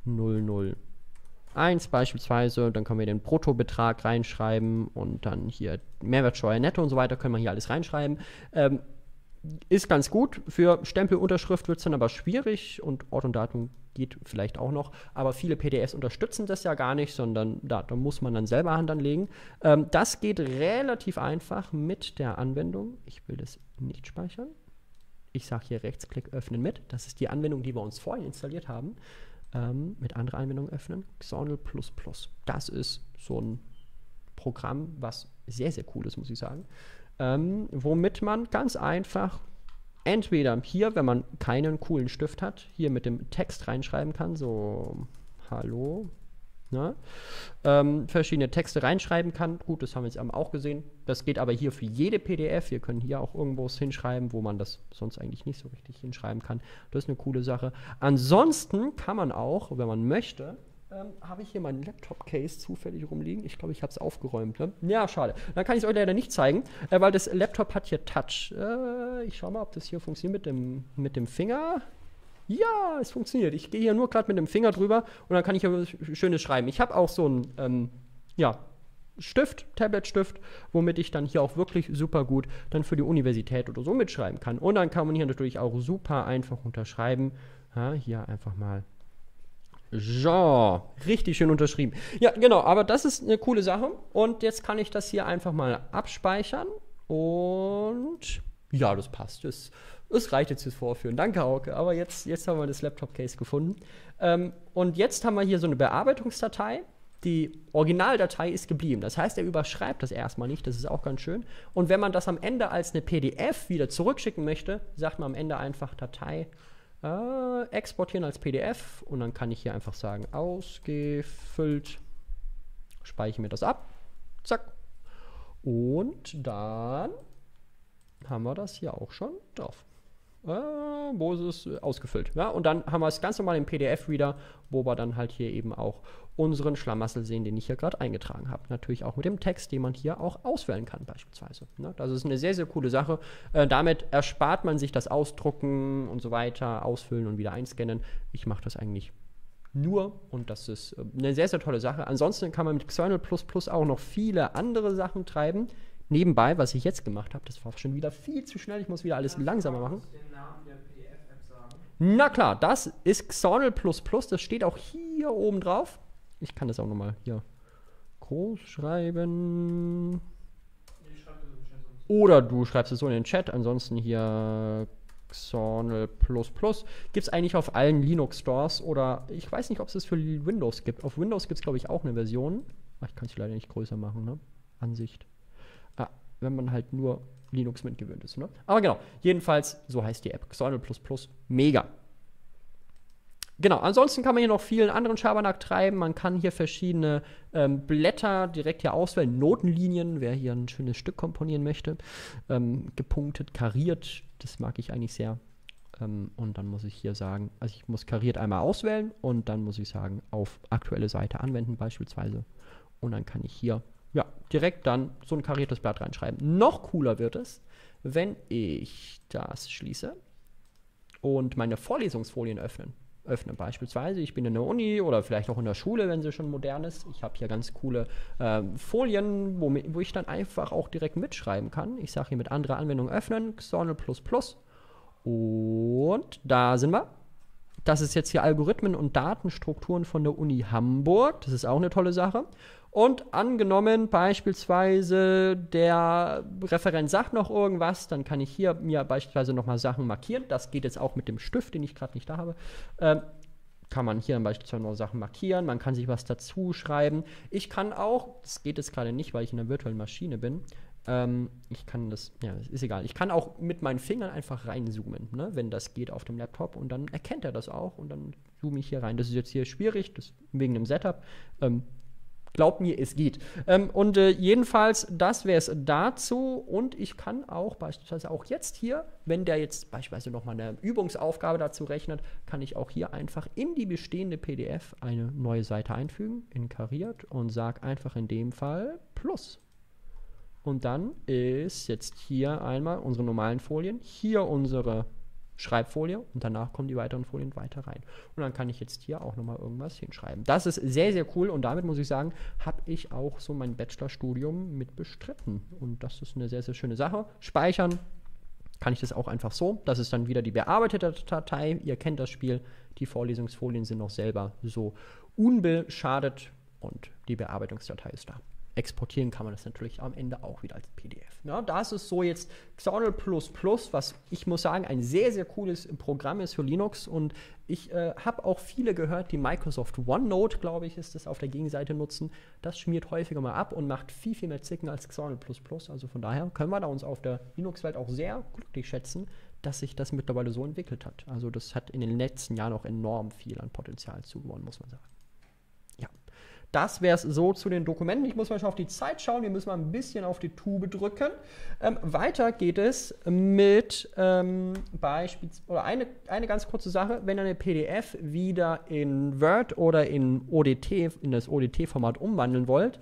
001 beispielsweise. Dann können wir den Bruttobetrag reinschreiben und dann hier Mehrwertsteuer netto und so weiter können wir hier alles reinschreiben. Ähm, ist ganz gut. Für Stempelunterschrift wird es dann aber schwierig und Ort und Datum geht vielleicht auch noch. Aber viele PDFs unterstützen das ja gar nicht, sondern da, da muss man dann selber Hand anlegen. Ähm, das geht relativ einfach mit der Anwendung. Ich will das nicht speichern. Ich sage hier Rechtsklick öffnen mit. Das ist die Anwendung, die wir uns vorhin installiert haben. Ähm, mit anderer Anwendung öffnen. Xonal++. Das ist so ein Programm, was sehr, sehr cool ist, muss ich sagen ähm, womit man ganz einfach entweder hier, wenn man keinen coolen Stift hat, hier mit dem Text reinschreiben kann, so Hallo, Ne? Ähm, verschiedene Texte reinschreiben kann. Gut, das haben wir jetzt auch gesehen. Das geht aber hier für jede PDF. Wir können hier auch irgendwo hinschreiben, wo man das sonst eigentlich nicht so richtig hinschreiben kann. Das ist eine coole Sache. Ansonsten kann man auch, wenn man möchte, ähm, habe ich hier meinen Laptop-Case zufällig rumliegen. Ich glaube, ich habe es aufgeräumt. Ne? Ja, schade. Dann kann ich es euch leider nicht zeigen, äh, weil das Laptop hat hier Touch. Äh, ich schaue mal, ob das hier funktioniert mit dem, mit dem Finger. Ja, es funktioniert. Ich gehe hier nur gerade mit dem Finger drüber und dann kann ich hier schönes schreiben. Ich habe auch so einen ähm, ja, Stift, Tablet-Stift, womit ich dann hier auch wirklich super gut dann für die Universität oder so mitschreiben kann. Und dann kann man hier natürlich auch super einfach unterschreiben. Ja, hier einfach mal Jean. Richtig schön unterschrieben. Ja, genau, aber das ist eine coole Sache. Und jetzt kann ich das hier einfach mal abspeichern. Und ja, das passt. Das, das reicht jetzt fürs Vorführen. Danke, Hauke. Aber jetzt, jetzt haben wir das Laptop-Case gefunden. Ähm, und jetzt haben wir hier so eine Bearbeitungsdatei. Die Originaldatei ist geblieben. Das heißt, er überschreibt das erstmal nicht. Das ist auch ganz schön. Und wenn man das am Ende als eine PDF wieder zurückschicken möchte, sagt man am Ende einfach Datei äh, exportieren als PDF und dann kann ich hier einfach sagen, ausgefüllt, speichere mir das ab, zack. Und dann haben wir das hier auch schon drauf äh, wo ist es äh, ausgefüllt. Ja? Und dann haben wir es ganz normal im PDF-Reader, wo wir dann halt hier eben auch unseren Schlamassel sehen, den ich hier gerade eingetragen habe. Natürlich auch mit dem Text, den man hier auch auswählen kann beispielsweise. Ne? Das ist eine sehr, sehr coole Sache. Äh, damit erspart man sich das Ausdrucken und so weiter, ausfüllen und wieder einscannen. Ich mache das eigentlich nur und das ist äh, eine sehr, sehr tolle Sache. Ansonsten kann man mit Xernal auch noch viele andere Sachen treiben. Nebenbei, was ich jetzt gemacht habe, das war schon wieder viel zu schnell. Ich muss wieder alles langsamer machen. Na klar, das ist Xornal++. Das steht auch hier oben drauf. Ich kann das auch nochmal hier groß schreiben. Oder du schreibst es so in den Chat. Ansonsten hier Xornal++. Gibt es eigentlich auf allen Linux-Stores oder ich weiß nicht, ob es das für Windows gibt. Auf Windows gibt es, glaube ich, auch eine Version. Ach, ich kann es leider nicht größer machen, ne? Ansicht wenn man halt nur Linux mitgewöhnt ist. Ne? Aber genau, jedenfalls, so heißt die App. Xornal++, mega. Genau, ansonsten kann man hier noch vielen anderen Schabernack treiben. Man kann hier verschiedene ähm, Blätter direkt hier auswählen, Notenlinien, wer hier ein schönes Stück komponieren möchte. Ähm, gepunktet, kariert, das mag ich eigentlich sehr. Ähm, und dann muss ich hier sagen, also ich muss kariert einmal auswählen und dann muss ich sagen, auf aktuelle Seite anwenden beispielsweise. Und dann kann ich hier ja, direkt dann so ein kariertes Blatt reinschreiben. Noch cooler wird es, wenn ich das schließe und meine Vorlesungsfolien öffnen. Öffne beispielsweise, ich bin in der Uni oder vielleicht auch in der Schule, wenn sie schon modern ist. Ich habe hier ganz coole äh, Folien, wo, wo, ich dann einfach auch direkt mitschreiben kann. Ich sage hier mit anderer Anwendung öffnen, Xornal++. Und da sind wir. Das ist jetzt hier Algorithmen und Datenstrukturen von der Uni Hamburg. Das ist auch eine tolle Sache. Und angenommen beispielsweise der Referent sagt noch irgendwas, dann kann ich hier mir beispielsweise nochmal Sachen markieren. Das geht jetzt auch mit dem Stift, den ich gerade nicht da habe. Ähm, kann man hier beispielsweise noch Sachen markieren, man kann sich was dazu schreiben. Ich kann auch, das geht jetzt gerade nicht, weil ich in der virtuellen Maschine bin, ähm, ich kann das, ja, ist egal. Ich kann auch mit meinen Fingern einfach reinzoomen, ne, wenn das geht auf dem Laptop und dann erkennt er das auch und dann zoome ich hier rein. Das ist jetzt hier schwierig, das wegen dem Setup. Ähm, Glaub mir, es geht. Ähm, und äh, jedenfalls, das wäre es dazu. Und ich kann auch beispielsweise auch jetzt hier, wenn der jetzt beispielsweise nochmal eine Übungsaufgabe dazu rechnet, kann ich auch hier einfach in die bestehende PDF eine neue Seite einfügen, in kariert und sage einfach in dem Fall Plus. Und dann ist jetzt hier einmal unsere normalen Folien, hier unsere Schreibfolie und danach kommen die weiteren Folien weiter rein. Und dann kann ich jetzt hier auch nochmal irgendwas hinschreiben. Das ist sehr, sehr cool und damit muss ich sagen, habe ich auch so mein Bachelorstudium mit bestritten. Und das ist eine sehr, sehr schöne Sache. Speichern kann ich das auch einfach so. Das ist dann wieder die bearbeitete Datei. Ihr kennt das Spiel. Die Vorlesungsfolien sind noch selber so unbeschadet und die Bearbeitungsdatei ist da exportieren kann man das natürlich am Ende auch wieder als PDF. Ja, das ist so jetzt Xonal was ich muss sagen, ein sehr, sehr cooles Programm ist für Linux. Und ich äh, habe auch viele gehört, die Microsoft OneNote, glaube ich, ist das auf der Gegenseite nutzen. Das schmiert häufiger mal ab und macht viel, viel mehr Zicken als Xonal Also von daher können wir da uns auf der Linux-Welt auch sehr glücklich schätzen, dass sich das mittlerweile so entwickelt hat. Also das hat in den letzten Jahren auch enorm viel an Potenzial zugewonnen, muss man sagen. Das wäre es so zu den Dokumenten. Ich muss mal schon auf die Zeit schauen. Wir müssen mal ein bisschen auf die Tube drücken. Ähm, weiter geht es mit ähm, beispielsweise, oder eine, eine ganz kurze Sache, wenn ihr eine PDF wieder in Word oder in ODT, in das ODT-Format umwandeln wollt,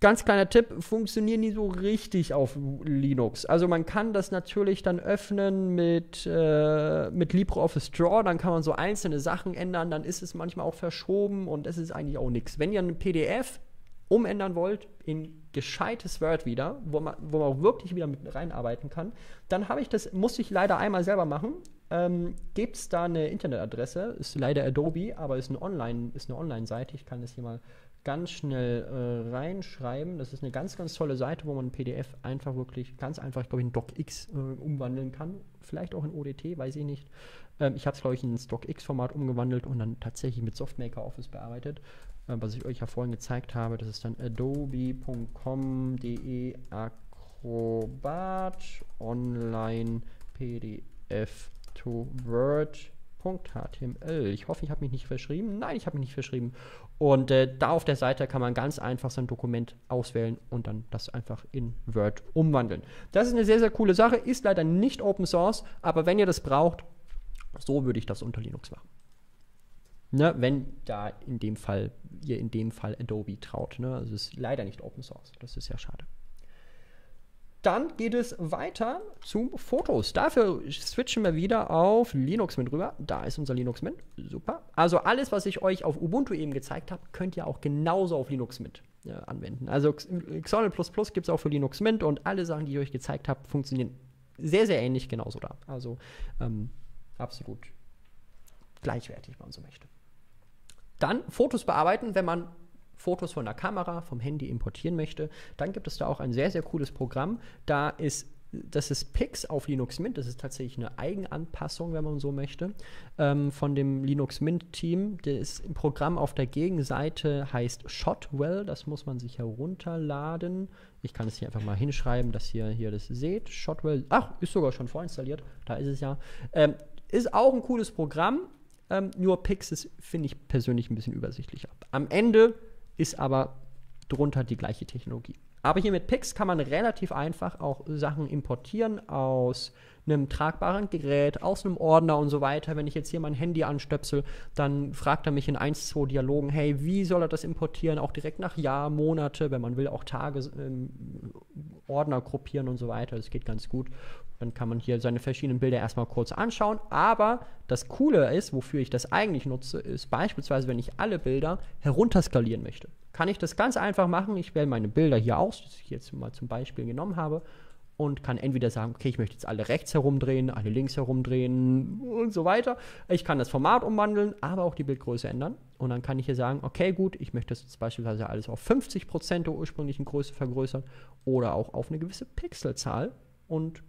Ganz kleiner Tipp, funktionieren die so richtig auf Linux. Also man kann das natürlich dann öffnen mit, äh, mit LibreOffice Draw, dann kann man so einzelne Sachen ändern, dann ist es manchmal auch verschoben und es ist eigentlich auch nichts. Wenn ihr ein PDF umändern wollt in gescheites Word wieder, wo man, wo man auch wirklich wieder mit reinarbeiten kann, dann habe ich das, muss ich leider einmal selber machen. Ähm, Gibt es da eine Internetadresse, ist leider Adobe, aber ist eine Online, ist eine Online-Seite. Ich kann das hier mal ganz schnell äh, reinschreiben. Das ist eine ganz, ganz tolle Seite, wo man ein PDF einfach wirklich ganz einfach, ich glaube, in DocX äh, umwandeln kann. Vielleicht auch in ODT, weiß ich nicht. Ähm, ich habe es, glaube ich, in ein StockX-Format umgewandelt und dann tatsächlich mit Softmaker Office bearbeitet. Äh, was ich euch ja vorhin gezeigt habe, das ist dann adobe.com.de Acrobat Online PDF to Word .html. Ich hoffe, ich habe mich nicht verschrieben. Nein, ich habe mich nicht verschrieben. Und äh, da auf der Seite kann man ganz einfach sein Dokument auswählen und dann das einfach in Word umwandeln. Das ist eine sehr, sehr coole Sache. Ist leider nicht Open Source, aber wenn ihr das braucht, so würde ich das unter Linux machen. Ne, wenn da in dem Fall, ihr in dem Fall Adobe traut. Ne? Also es ist leider nicht Open Source. Das ist ja schade. Dann geht es weiter zu Fotos. Dafür switchen wir wieder auf Linux Mint rüber. Da ist unser Linux Mint. Super. Also alles, was ich euch auf Ubuntu eben gezeigt habe, könnt ihr auch genauso auf Linux Mint ja, anwenden. Also Xonal gibt es auch für Linux Mint und alle Sachen, die ich euch gezeigt habe, funktionieren sehr, sehr ähnlich genauso da. Also ähm, absolut gleichwertig, wenn man so möchte. Dann Fotos bearbeiten, wenn man Fotos von der Kamera, vom Handy importieren möchte, dann gibt es da auch ein sehr, sehr cooles Programm. Da ist das ist Pix auf Linux Mint. Das ist tatsächlich eine Eigenanpassung, wenn man so möchte, ähm, von dem Linux Mint-Team. Das Programm auf der Gegenseite heißt Shotwell. Das muss man sich herunterladen. Ich kann es hier einfach mal hinschreiben, dass ihr hier das seht. Shotwell, ach, ist sogar schon vorinstalliert. Da ist es ja. Ähm, ist auch ein cooles Programm. Ähm, nur Pix finde ich persönlich, ein bisschen übersichtlicher. Am Ende ist aber drunter die gleiche Technologie. Aber hier mit Pix kann man relativ einfach auch Sachen importieren aus einem tragbaren Gerät, aus einem Ordner und so weiter. Wenn ich jetzt hier mein Handy anstöpsel, dann fragt er mich in 1, 2 Dialogen, hey, wie soll er das importieren? Auch direkt nach Jahr, Monate, wenn man will, auch Tage, ähm, Ordner gruppieren und so weiter. Das geht ganz gut. Dann kann man hier seine verschiedenen Bilder erstmal kurz anschauen. Aber das Coole ist, wofür ich das eigentlich nutze, ist beispielsweise, wenn ich alle Bilder herunterskalieren möchte. Kann ich das ganz einfach machen. Ich wähle meine Bilder hier aus, die ich jetzt mal zum Beispiel genommen habe und kann entweder sagen, okay, ich möchte jetzt alle rechts herumdrehen, alle links herumdrehen und so weiter. Ich kann das Format umwandeln, aber auch die Bildgröße ändern. Und dann kann ich hier sagen, okay, gut, ich möchte das jetzt beispielsweise alles auf 50% der ursprünglichen Größe vergrößern oder auch auf eine gewisse Pixelzahl und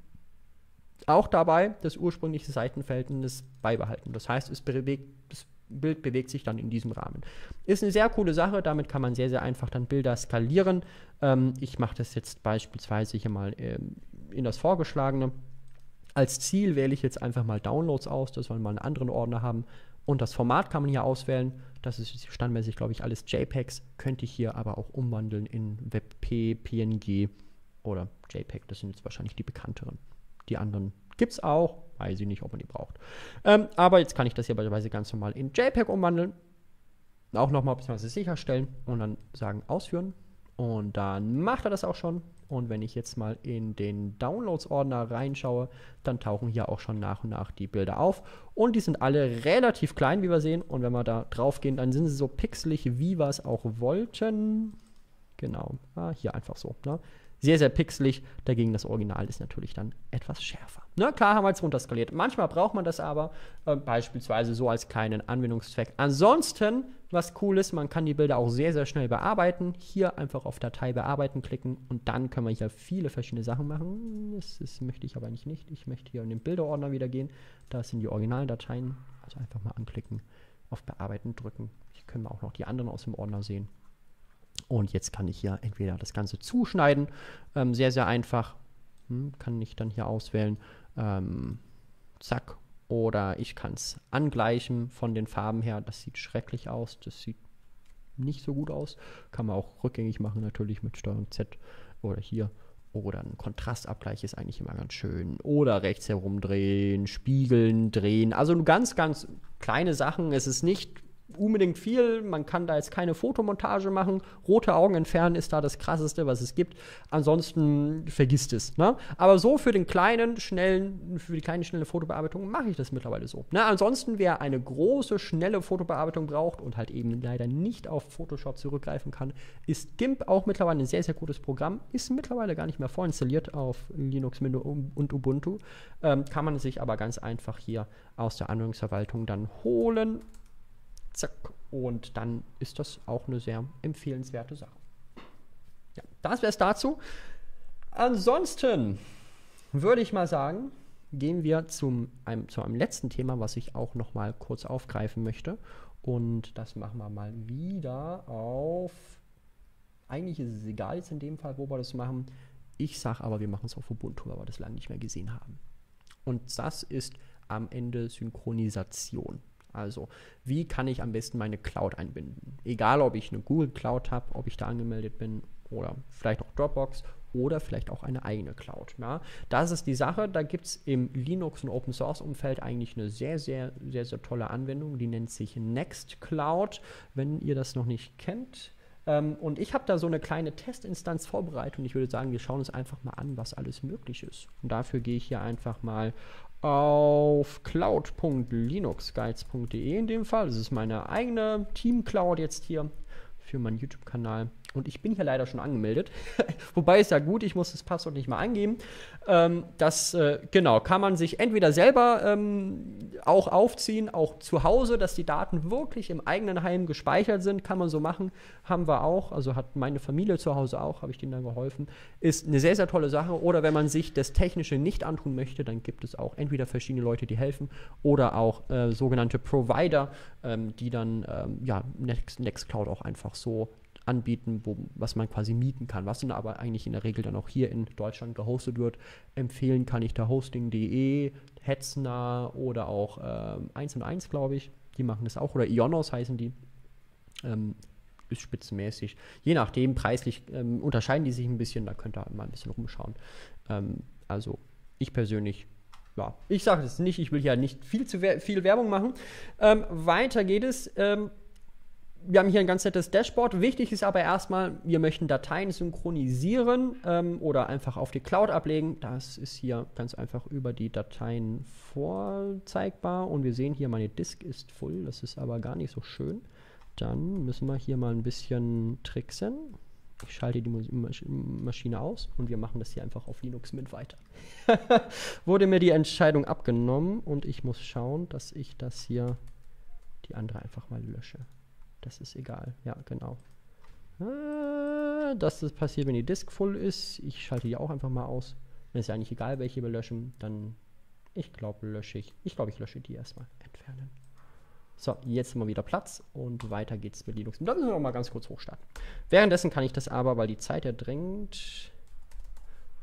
auch dabei das ursprüngliche Seitenverhältnis beibehalten. Das heißt, es bewegt, das Bild bewegt sich dann in diesem Rahmen. Ist eine sehr coole Sache, damit kann man sehr, sehr einfach dann Bilder skalieren. Ähm, ich mache das jetzt beispielsweise hier mal ähm, in das Vorgeschlagene. Als Ziel wähle ich jetzt einfach mal Downloads aus, dass wir mal einen anderen Ordner haben. Und das Format kann man hier auswählen. Das ist standardmäßig, glaube ich, alles JPEGs. Könnte ich hier aber auch umwandeln in WebP, PNG oder JPEG. Das sind jetzt wahrscheinlich die bekannteren. Die anderen gibt es auch. Weiß ich nicht, ob man die braucht. Ähm, aber jetzt kann ich das hier beispielsweise ganz normal in JPEG umwandeln. Auch nochmal bzw. sicherstellen und dann sagen ausführen. Und dann macht er das auch schon. Und wenn ich jetzt mal in den Downloads-Ordner reinschaue, dann tauchen hier auch schon nach und nach die Bilder auf. Und die sind alle relativ klein, wie wir sehen. Und wenn wir da drauf gehen, dann sind sie so pixelig, wie wir es auch wollten. Genau, ah, hier einfach so. Ne? Sehr, sehr pixelig. Dagegen das Original ist natürlich dann etwas schärfer. Ne, klar haben wir jetzt runterskaliert. Manchmal braucht man das aber, äh, beispielsweise so als kleinen Anwendungszweck. Ansonsten, was cool ist, man kann die Bilder auch sehr, sehr schnell bearbeiten. Hier einfach auf Datei bearbeiten klicken und dann können wir hier viele verschiedene Sachen machen. Das, das möchte ich aber eigentlich nicht. Ich möchte hier in den Bilderordner wieder gehen. Da sind die originalen Dateien. Also einfach mal anklicken, auf Bearbeiten drücken. Hier können wir auch noch die anderen aus dem Ordner sehen. Und jetzt kann ich hier entweder das Ganze zuschneiden, ähm, sehr, sehr einfach. Hm, kann ich dann hier auswählen ähm, zack. Oder ich kann es angleichen von den Farben her. Das sieht schrecklich aus. Das sieht nicht so gut aus. Kann man auch rückgängig machen, natürlich mit Steuerung Z oder hier. Oder ein Kontrastabgleich ist eigentlich immer ganz schön. Oder rechts herumdrehen, spiegeln, drehen. Also ganz, ganz kleine Sachen. Es ist nicht unbedingt viel. Man kann da jetzt keine Fotomontage machen. Rote Augen entfernen ist da das krasseste, was es gibt. Ansonsten vergisst es. Ne? Aber so für den kleinen, schnellen, für die kleine, schnelle Fotobearbeitung mache ich das mittlerweile so. Ne? Ansonsten, wer eine große, schnelle Fotobearbeitung braucht und halt eben leider nicht auf Photoshop zurückgreifen kann, ist GIMP auch mittlerweile ein sehr, sehr gutes Programm. Ist mittlerweile gar nicht mehr vorinstalliert auf Linux, Mint und Ubuntu. Ähm, kann man sich aber ganz einfach hier aus der Anwendungsverwaltung dann holen Zack. Und dann ist das auch eine sehr empfehlenswerte Sache. Ja, das wäre es dazu. Ansonsten würde ich mal sagen, gehen wir zum, einem, zu einem letzten Thema, was ich auch noch mal kurz aufgreifen möchte. Und das machen wir mal wieder auf. Eigentlich ist es egal jetzt in dem Fall, wo wir das machen. Ich sage aber, wir machen es auf Ubuntu, weil wir das lange nicht mehr gesehen haben. Und das ist am Ende Synchronisation. Also, wie kann ich am besten meine Cloud einbinden? Egal, ob ich eine Google Cloud habe, ob ich da angemeldet bin oder vielleicht auch Dropbox oder vielleicht auch eine eigene Cloud. Ja? Das ist die Sache. Da gibt es im Linux- und Open Source-Umfeld eigentlich eine sehr, sehr, sehr, sehr tolle Anwendung. Die nennt sich Nextcloud. Wenn ihr das noch nicht kennt, ähm, und ich habe da so eine kleine Testinstanz vorbereitet und ich würde sagen, wir schauen uns einfach mal an, was alles möglich ist. Und dafür gehe ich hier einfach mal auf cloud.linuxguides.de in dem Fall. Das ist meine eigene Team-Cloud jetzt hier für meinen YouTube-Kanal. Und ich bin hier leider schon angemeldet. (laughs) Wobei ist ja gut, ich muss das Passwort nicht mal angeben. Ähm, das, äh, genau, kann man sich entweder selber ähm, auch aufziehen, auch zu Hause, dass die Daten wirklich im eigenen Heim gespeichert sind, kann man so machen. Haben wir auch, also hat meine Familie zu Hause auch, habe ich denen dann geholfen. Ist eine sehr, sehr tolle Sache. Oder wenn man sich das Technische nicht antun möchte, dann gibt es auch entweder verschiedene Leute, die helfen oder auch äh, sogenannte Provider, ähm, die dann ähm, ja, Next, Nextcloud auch einfach so anbieten, wo, was man quasi mieten kann, was dann aber eigentlich in der Regel dann auch hier in Deutschland gehostet wird. Empfehlen kann ich da hosting.de, Hetzner oder auch ähm, 1 und 1, glaube ich. Die machen das auch. Oder Ionos heißen die. Ähm, ist spitzenmäßig. Je nachdem, preislich ähm, unterscheiden die sich ein bisschen. Da könnt ihr mal ein bisschen rumschauen. Ähm, also, ich persönlich ja, ich sage es nicht, ich will ja nicht viel zu viel Werbung machen. Ähm, weiter geht es. Ähm, wir haben hier ein ganz nettes Dashboard. Wichtig ist aber erstmal, wir möchten Dateien synchronisieren ähm, oder einfach auf die Cloud ablegen. Das ist hier ganz einfach über die Dateien vorzeigbar. Und wir sehen hier, meine Disk ist voll. Das ist aber gar nicht so schön. Dann müssen wir hier mal ein bisschen tricksen. Ich schalte die Maschine aus und wir machen das hier einfach auf Linux Mint weiter. (laughs) Wurde mir die Entscheidung abgenommen und ich muss schauen, dass ich das hier die andere einfach mal lösche. Das ist egal. Ja, genau. Ah, dass das passiert, wenn die Disk voll ist. Ich schalte die auch einfach mal aus. Dann ist ja eigentlich egal, welche wir löschen. Dann, ich glaube, lösche ich. Ich glaube, ich lösche die erstmal. Entfernen. So, jetzt wir wieder Platz und weiter geht's mit Linux. Und dann müssen wir noch mal ganz kurz hochstarten. Währenddessen kann ich das aber, weil die Zeit ja drängt,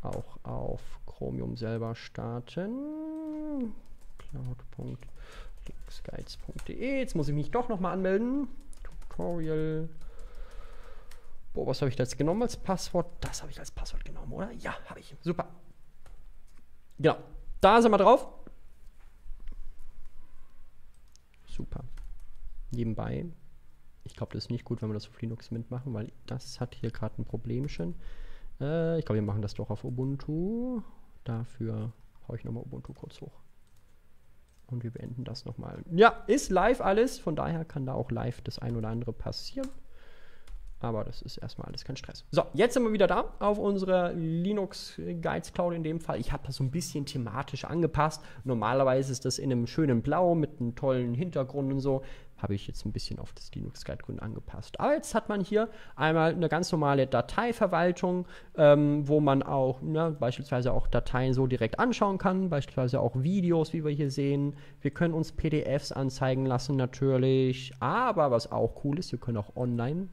auch auf Chromium selber starten. Cloud.linksguides.de. Jetzt muss ich mich doch noch mal anmelden. Tutorial. Boah, was habe ich da jetzt genommen als Passwort? Das habe ich als Passwort genommen, oder? Ja, habe ich. Super. Genau. Da sind wir drauf. Super. Nebenbei. Ich glaube, das ist nicht gut, wenn wir das auf Linux Mint machen, weil das hat hier gerade ein Problemchen. Äh, ich glaube, wir machen das doch auf Ubuntu. Dafür haue ich nochmal Ubuntu kurz hoch. Und wir beenden das nochmal. Ja, ist live alles. Von daher kann da auch live das ein oder andere passieren. Aber das ist erstmal alles kein Stress. So, jetzt sind wir wieder da auf unserer Linux Guides Cloud in dem Fall. Ich habe das so ein bisschen thematisch angepasst. Normalerweise ist das in einem schönen Blau mit einem tollen Hintergrund und so habe ich jetzt ein bisschen auf das Linux Guide Grün angepasst. Aber jetzt hat man hier einmal eine ganz normale Dateiverwaltung, ähm, wo man auch ne, beispielsweise auch Dateien so direkt anschauen kann, beispielsweise auch Videos, wie wir hier sehen. Wir können uns PDFs anzeigen lassen natürlich, aber was auch cool ist, wir können auch online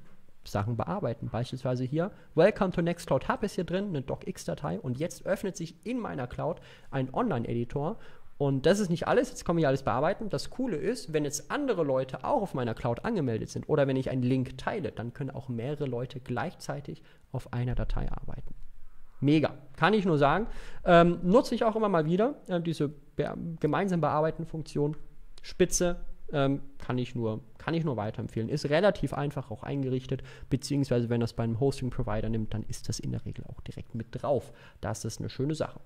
Sachen bearbeiten. Beispielsweise hier, Welcome to Nextcloud Hub ist hier drin, eine docx-Datei und jetzt öffnet sich in meiner Cloud ein Online-Editor und das ist nicht alles, jetzt komme ich alles bearbeiten. Das Coole ist, wenn jetzt andere Leute auch auf meiner Cloud angemeldet sind oder wenn ich einen Link teile, dann können auch mehrere Leute gleichzeitig auf einer Datei arbeiten. Mega, kann ich nur sagen. Ähm, nutze ich auch immer mal wieder, äh, diese be gemeinsam bearbeiten Funktion. Spitze, ähm, kann, ich nur, kann ich nur weiterempfehlen. Ist relativ einfach auch eingerichtet, beziehungsweise wenn das bei einem Hosting-Provider nimmt, dann ist das in der Regel auch direkt mit drauf. Das ist eine schöne Sache.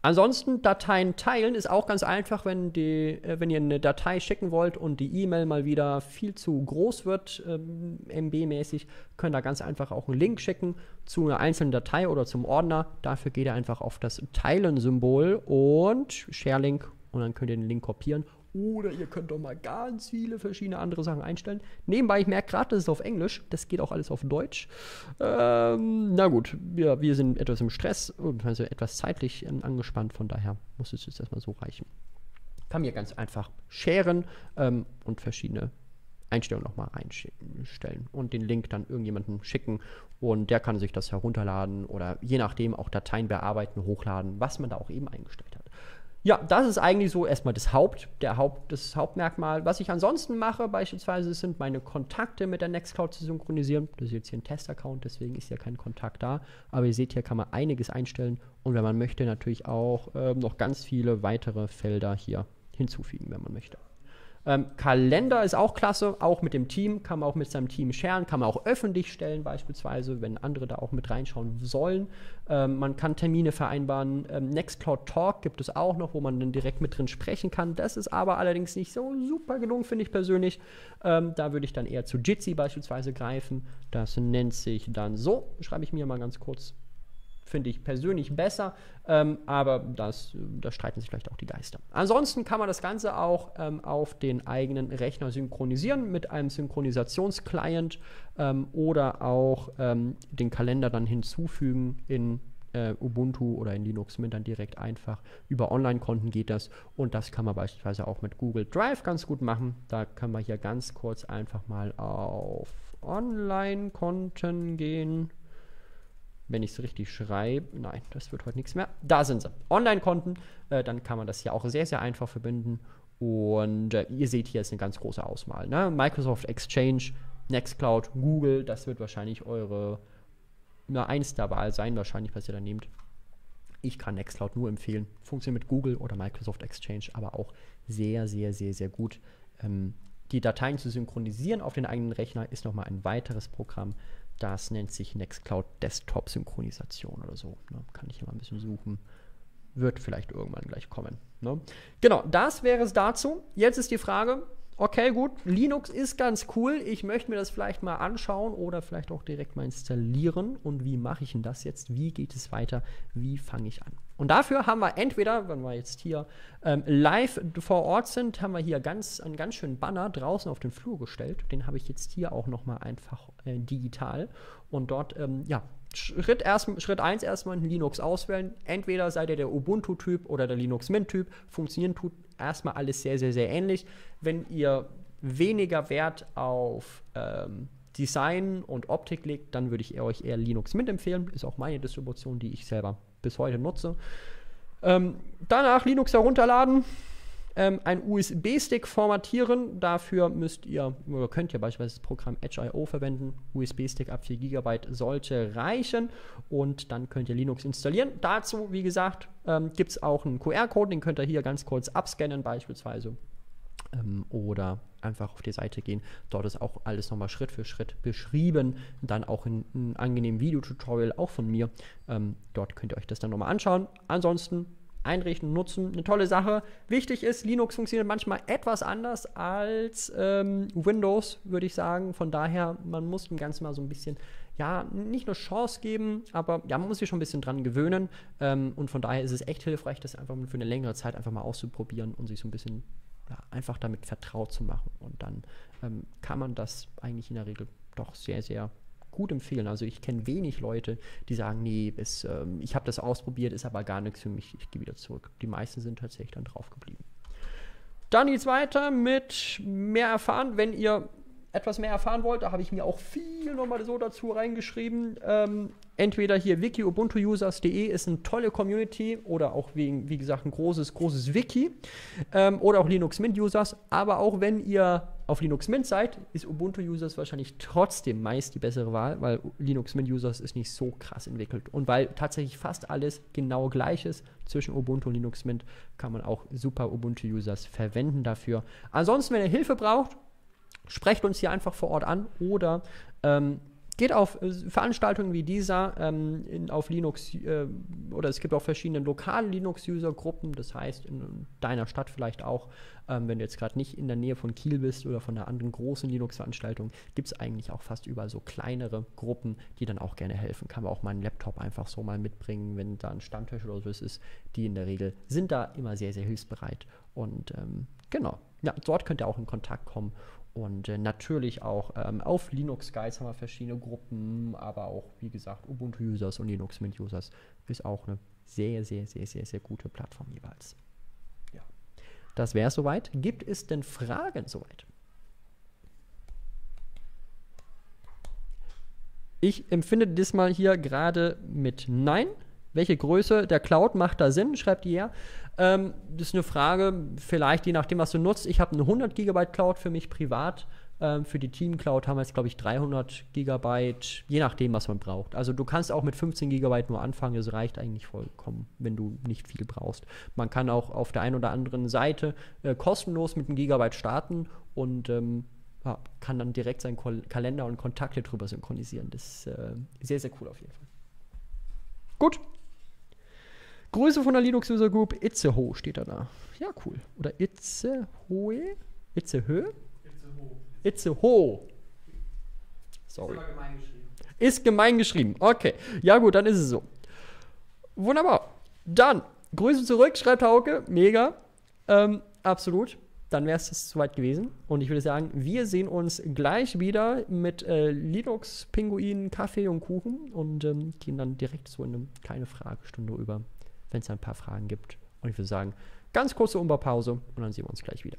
Ansonsten Dateien teilen ist auch ganz einfach, wenn, die, äh, wenn ihr eine Datei schicken wollt und die E-Mail mal wieder viel zu groß wird, ähm, MB-mäßig, könnt ihr ganz einfach auch einen Link schicken zu einer einzelnen Datei oder zum Ordner. Dafür geht ihr einfach auf das Teilen-Symbol und Share-Link und dann könnt ihr den Link kopieren oder ihr könnt doch mal ganz viele verschiedene andere Sachen einstellen. Nebenbei, ich merke gerade, das ist auf Englisch. Das geht auch alles auf Deutsch. Ähm, na gut, wir, wir sind etwas im Stress, also etwas zeitlich ähm, angespannt. Von daher muss es jetzt erstmal so reichen. Kann mir ganz einfach sharen ähm, und verschiedene Einstellungen nochmal einstellen und den Link dann irgendjemandem schicken und der kann sich das herunterladen oder je nachdem auch Dateien bearbeiten, hochladen, was man da auch eben eingestellt hat. Ja, das ist eigentlich so erstmal das Haupt, der Haupt, das Hauptmerkmal. Was ich ansonsten mache, beispielsweise, sind meine Kontakte mit der Nextcloud zu synchronisieren. Das ist jetzt hier ein Testaccount, deswegen ist ja kein Kontakt da. Aber ihr seht, hier kann man einiges einstellen und wenn man möchte, natürlich auch äh, noch ganz viele weitere Felder hier hinzufügen, wenn man möchte. Ähm, Kalender ist auch klasse, auch mit dem Team, kann man auch mit seinem Team sharen, kann man auch öffentlich stellen beispielsweise, wenn andere da auch mit reinschauen sollen. Ähm, man kann Termine vereinbaren. Ähm, Nextcloud Talk gibt es auch noch, wo man dann direkt mit drin sprechen kann. Das ist aber allerdings nicht so super gelungen, finde ich persönlich. Ähm, da würde ich dann eher zu Jitsi beispielsweise greifen. Das nennt sich dann so, schreibe ich mir mal ganz kurz finde ich persönlich besser, ähm, aber das, da streiten sich vielleicht auch die Geister. Ansonsten kann man das Ganze auch ähm, auf den eigenen Rechner synchronisieren mit einem Synchronisationsclient ähm, oder auch ähm, den Kalender dann hinzufügen in äh, Ubuntu oder in Linux Mint dann direkt einfach über Online-Konten geht das und das kann man beispielsweise auch mit Google Drive ganz gut machen. Da kann man hier ganz kurz einfach mal auf Online-Konten gehen wenn ich es richtig schreibe, nein, das wird heute nichts mehr. Da sind sie. Online-Konten, äh, dann kann man das hier auch sehr, sehr einfach verbinden. Und äh, ihr seht hier ist eine ganz große Auswahl. Ne? Microsoft Exchange, Nextcloud, Google, das wird wahrscheinlich eure Nummer 1 der Wahl sein, wahrscheinlich, was ihr da nehmt. Ich kann Nextcloud nur empfehlen. Funktioniert mit Google oder Microsoft Exchange, aber auch sehr, sehr, sehr, sehr gut. Ähm, die Dateien zu synchronisieren auf den eigenen Rechner ist nochmal ein weiteres Programm, das nennt sich Nextcloud Desktop Synchronisation oder so. Ne? Kann ich hier mal ein bisschen suchen. Wird vielleicht irgendwann gleich kommen. Ne? Genau, das wäre es dazu. Jetzt ist die Frage, okay, gut, Linux ist ganz cool. Ich möchte mir das vielleicht mal anschauen oder vielleicht auch direkt mal installieren. Und wie mache ich denn das jetzt? Wie geht es weiter? Wie fange ich an? Und dafür haben wir entweder, wenn wir jetzt hier ähm, live vor Ort sind, haben wir hier ganz, einen ganz schönen Banner draußen auf den Flur gestellt. Den habe ich jetzt hier auch nochmal einfach äh, digital. Und dort, ähm, ja, Schritt, erst, Schritt 1 erstmal Linux auswählen. Entweder seid ihr der Ubuntu-Typ oder der Linux Mint-Typ. Funktionieren tut erstmal alles sehr, sehr, sehr ähnlich. Wenn ihr weniger Wert auf ähm, Design und Optik legt, dann würde ich euch eher Linux Mint empfehlen. Ist auch meine Distribution, die ich selber bis heute nutze. Ähm, danach Linux herunterladen, ähm, ein USB-Stick formatieren. Dafür müsst ihr, oder könnt ihr beispielsweise das Programm Edge.io verwenden. USB-Stick ab 4 GB sollte reichen und dann könnt ihr Linux installieren. Dazu, wie gesagt, ähm, gibt es auch einen QR-Code, den könnt ihr hier ganz kurz abscannen beispielsweise ähm, oder einfach auf die Seite gehen. Dort ist auch alles nochmal Schritt für Schritt beschrieben. Dann auch in einem angenehmen Videotutorial, auch von mir. Ähm, dort könnt ihr euch das dann nochmal anschauen. Ansonsten einrichten, nutzen. Eine tolle Sache. Wichtig ist, Linux funktioniert manchmal etwas anders als ähm, Windows, würde ich sagen. Von daher, man muss dem Ganzen mal so ein bisschen, ja, nicht nur Chance geben, aber ja, man muss sich schon ein bisschen dran gewöhnen. Ähm, und von daher ist es echt hilfreich, das einfach für eine längere Zeit einfach mal auszuprobieren und sich so ein bisschen ja, einfach damit vertraut zu machen. Und dann ähm, kann man das eigentlich in der Regel doch sehr, sehr gut empfehlen. Also ich kenne wenig Leute, die sagen, nee, es, ähm, ich habe das ausprobiert, ist aber gar nichts für mich, ich gehe wieder zurück. Die meisten sind tatsächlich dann drauf geblieben. Dann geht's weiter mit mehr erfahren. Wenn ihr etwas mehr erfahren wollt, da habe ich mir auch viel nochmal so dazu reingeschrieben. Ähm, entweder hier wiki ubuntuusers.de ist eine tolle Community oder auch wegen, wie gesagt, ein großes, großes Wiki ähm, oder auch Linux Mint Users. Aber auch wenn ihr auf Linux Mint seid, ist Ubuntu Users wahrscheinlich trotzdem meist die bessere Wahl, weil Linux Mint Users ist nicht so krass entwickelt. Und weil tatsächlich fast alles genau gleich ist zwischen Ubuntu und Linux Mint, kann man auch super Ubuntu Users verwenden dafür. Ansonsten, wenn ihr Hilfe braucht, sprecht uns hier einfach vor Ort an oder ähm, geht auf äh, Veranstaltungen wie dieser ähm, in, auf Linux äh, oder es gibt auch verschiedene lokale Linux-User-Gruppen, das heißt in deiner Stadt vielleicht auch, ähm, wenn du jetzt gerade nicht in der Nähe von Kiel bist oder von einer anderen großen Linux-Veranstaltung, gibt es eigentlich auch fast überall so kleinere Gruppen, die dann auch gerne helfen. Kann man auch meinen Laptop einfach so mal mitbringen, wenn da ein Stammtisch oder so ist, die in der Regel sind da immer sehr, sehr hilfsbereit. Und ähm, genau, ja, dort könnt ihr auch in Kontakt kommen und äh, natürlich auch ähm, auf Linux Guides haben wir verschiedene Gruppen, aber auch, wie gesagt, Ubuntu Users und Linux Mint Users ist auch eine sehr, sehr, sehr, sehr, sehr gute Plattform jeweils. Ja. Das wäre soweit. Gibt es denn Fragen soweit? Ich empfinde diesmal hier gerade mit Nein. Welche Größe der Cloud macht da Sinn? Schreibt ihr. Ähm, das ist eine Frage, vielleicht je nachdem, was du nutzt. Ich habe eine 100 GB Cloud für mich privat. Ähm, für die Team Cloud haben wir jetzt, glaube ich, 300 GB, je nachdem, was man braucht. Also du kannst auch mit 15 GB nur anfangen, das reicht eigentlich vollkommen, wenn du nicht viel brauchst. Man kann auch auf der einen oder anderen Seite äh, kostenlos mit einem Gigabyte starten und ähm, ja, kann dann direkt seinen Kol Kalender und Kontakte drüber synchronisieren. Das ist äh, sehr, sehr cool auf jeden Fall. Gut, Grüße von der Linux User Group Itzehoe steht da da. Ja, cool. Oder Itzehoe? Itzehoe? Itzehoe. Sorry. Ist gemein geschrieben. Ist gemein geschrieben. Okay. Ja, gut, dann ist es so. Wunderbar. Dann, Grüße zurück, schreibt Hauke. Mega. Ähm, absolut. Dann wäre es soweit gewesen. Und ich würde sagen, wir sehen uns gleich wieder mit äh, Linux, Pinguinen, Kaffee und Kuchen und ähm, gehen dann direkt so in eine kleine Fragestunde über wenn es ein paar Fragen gibt. Und ich würde sagen, ganz kurze Umbaupause und dann sehen wir uns gleich wieder.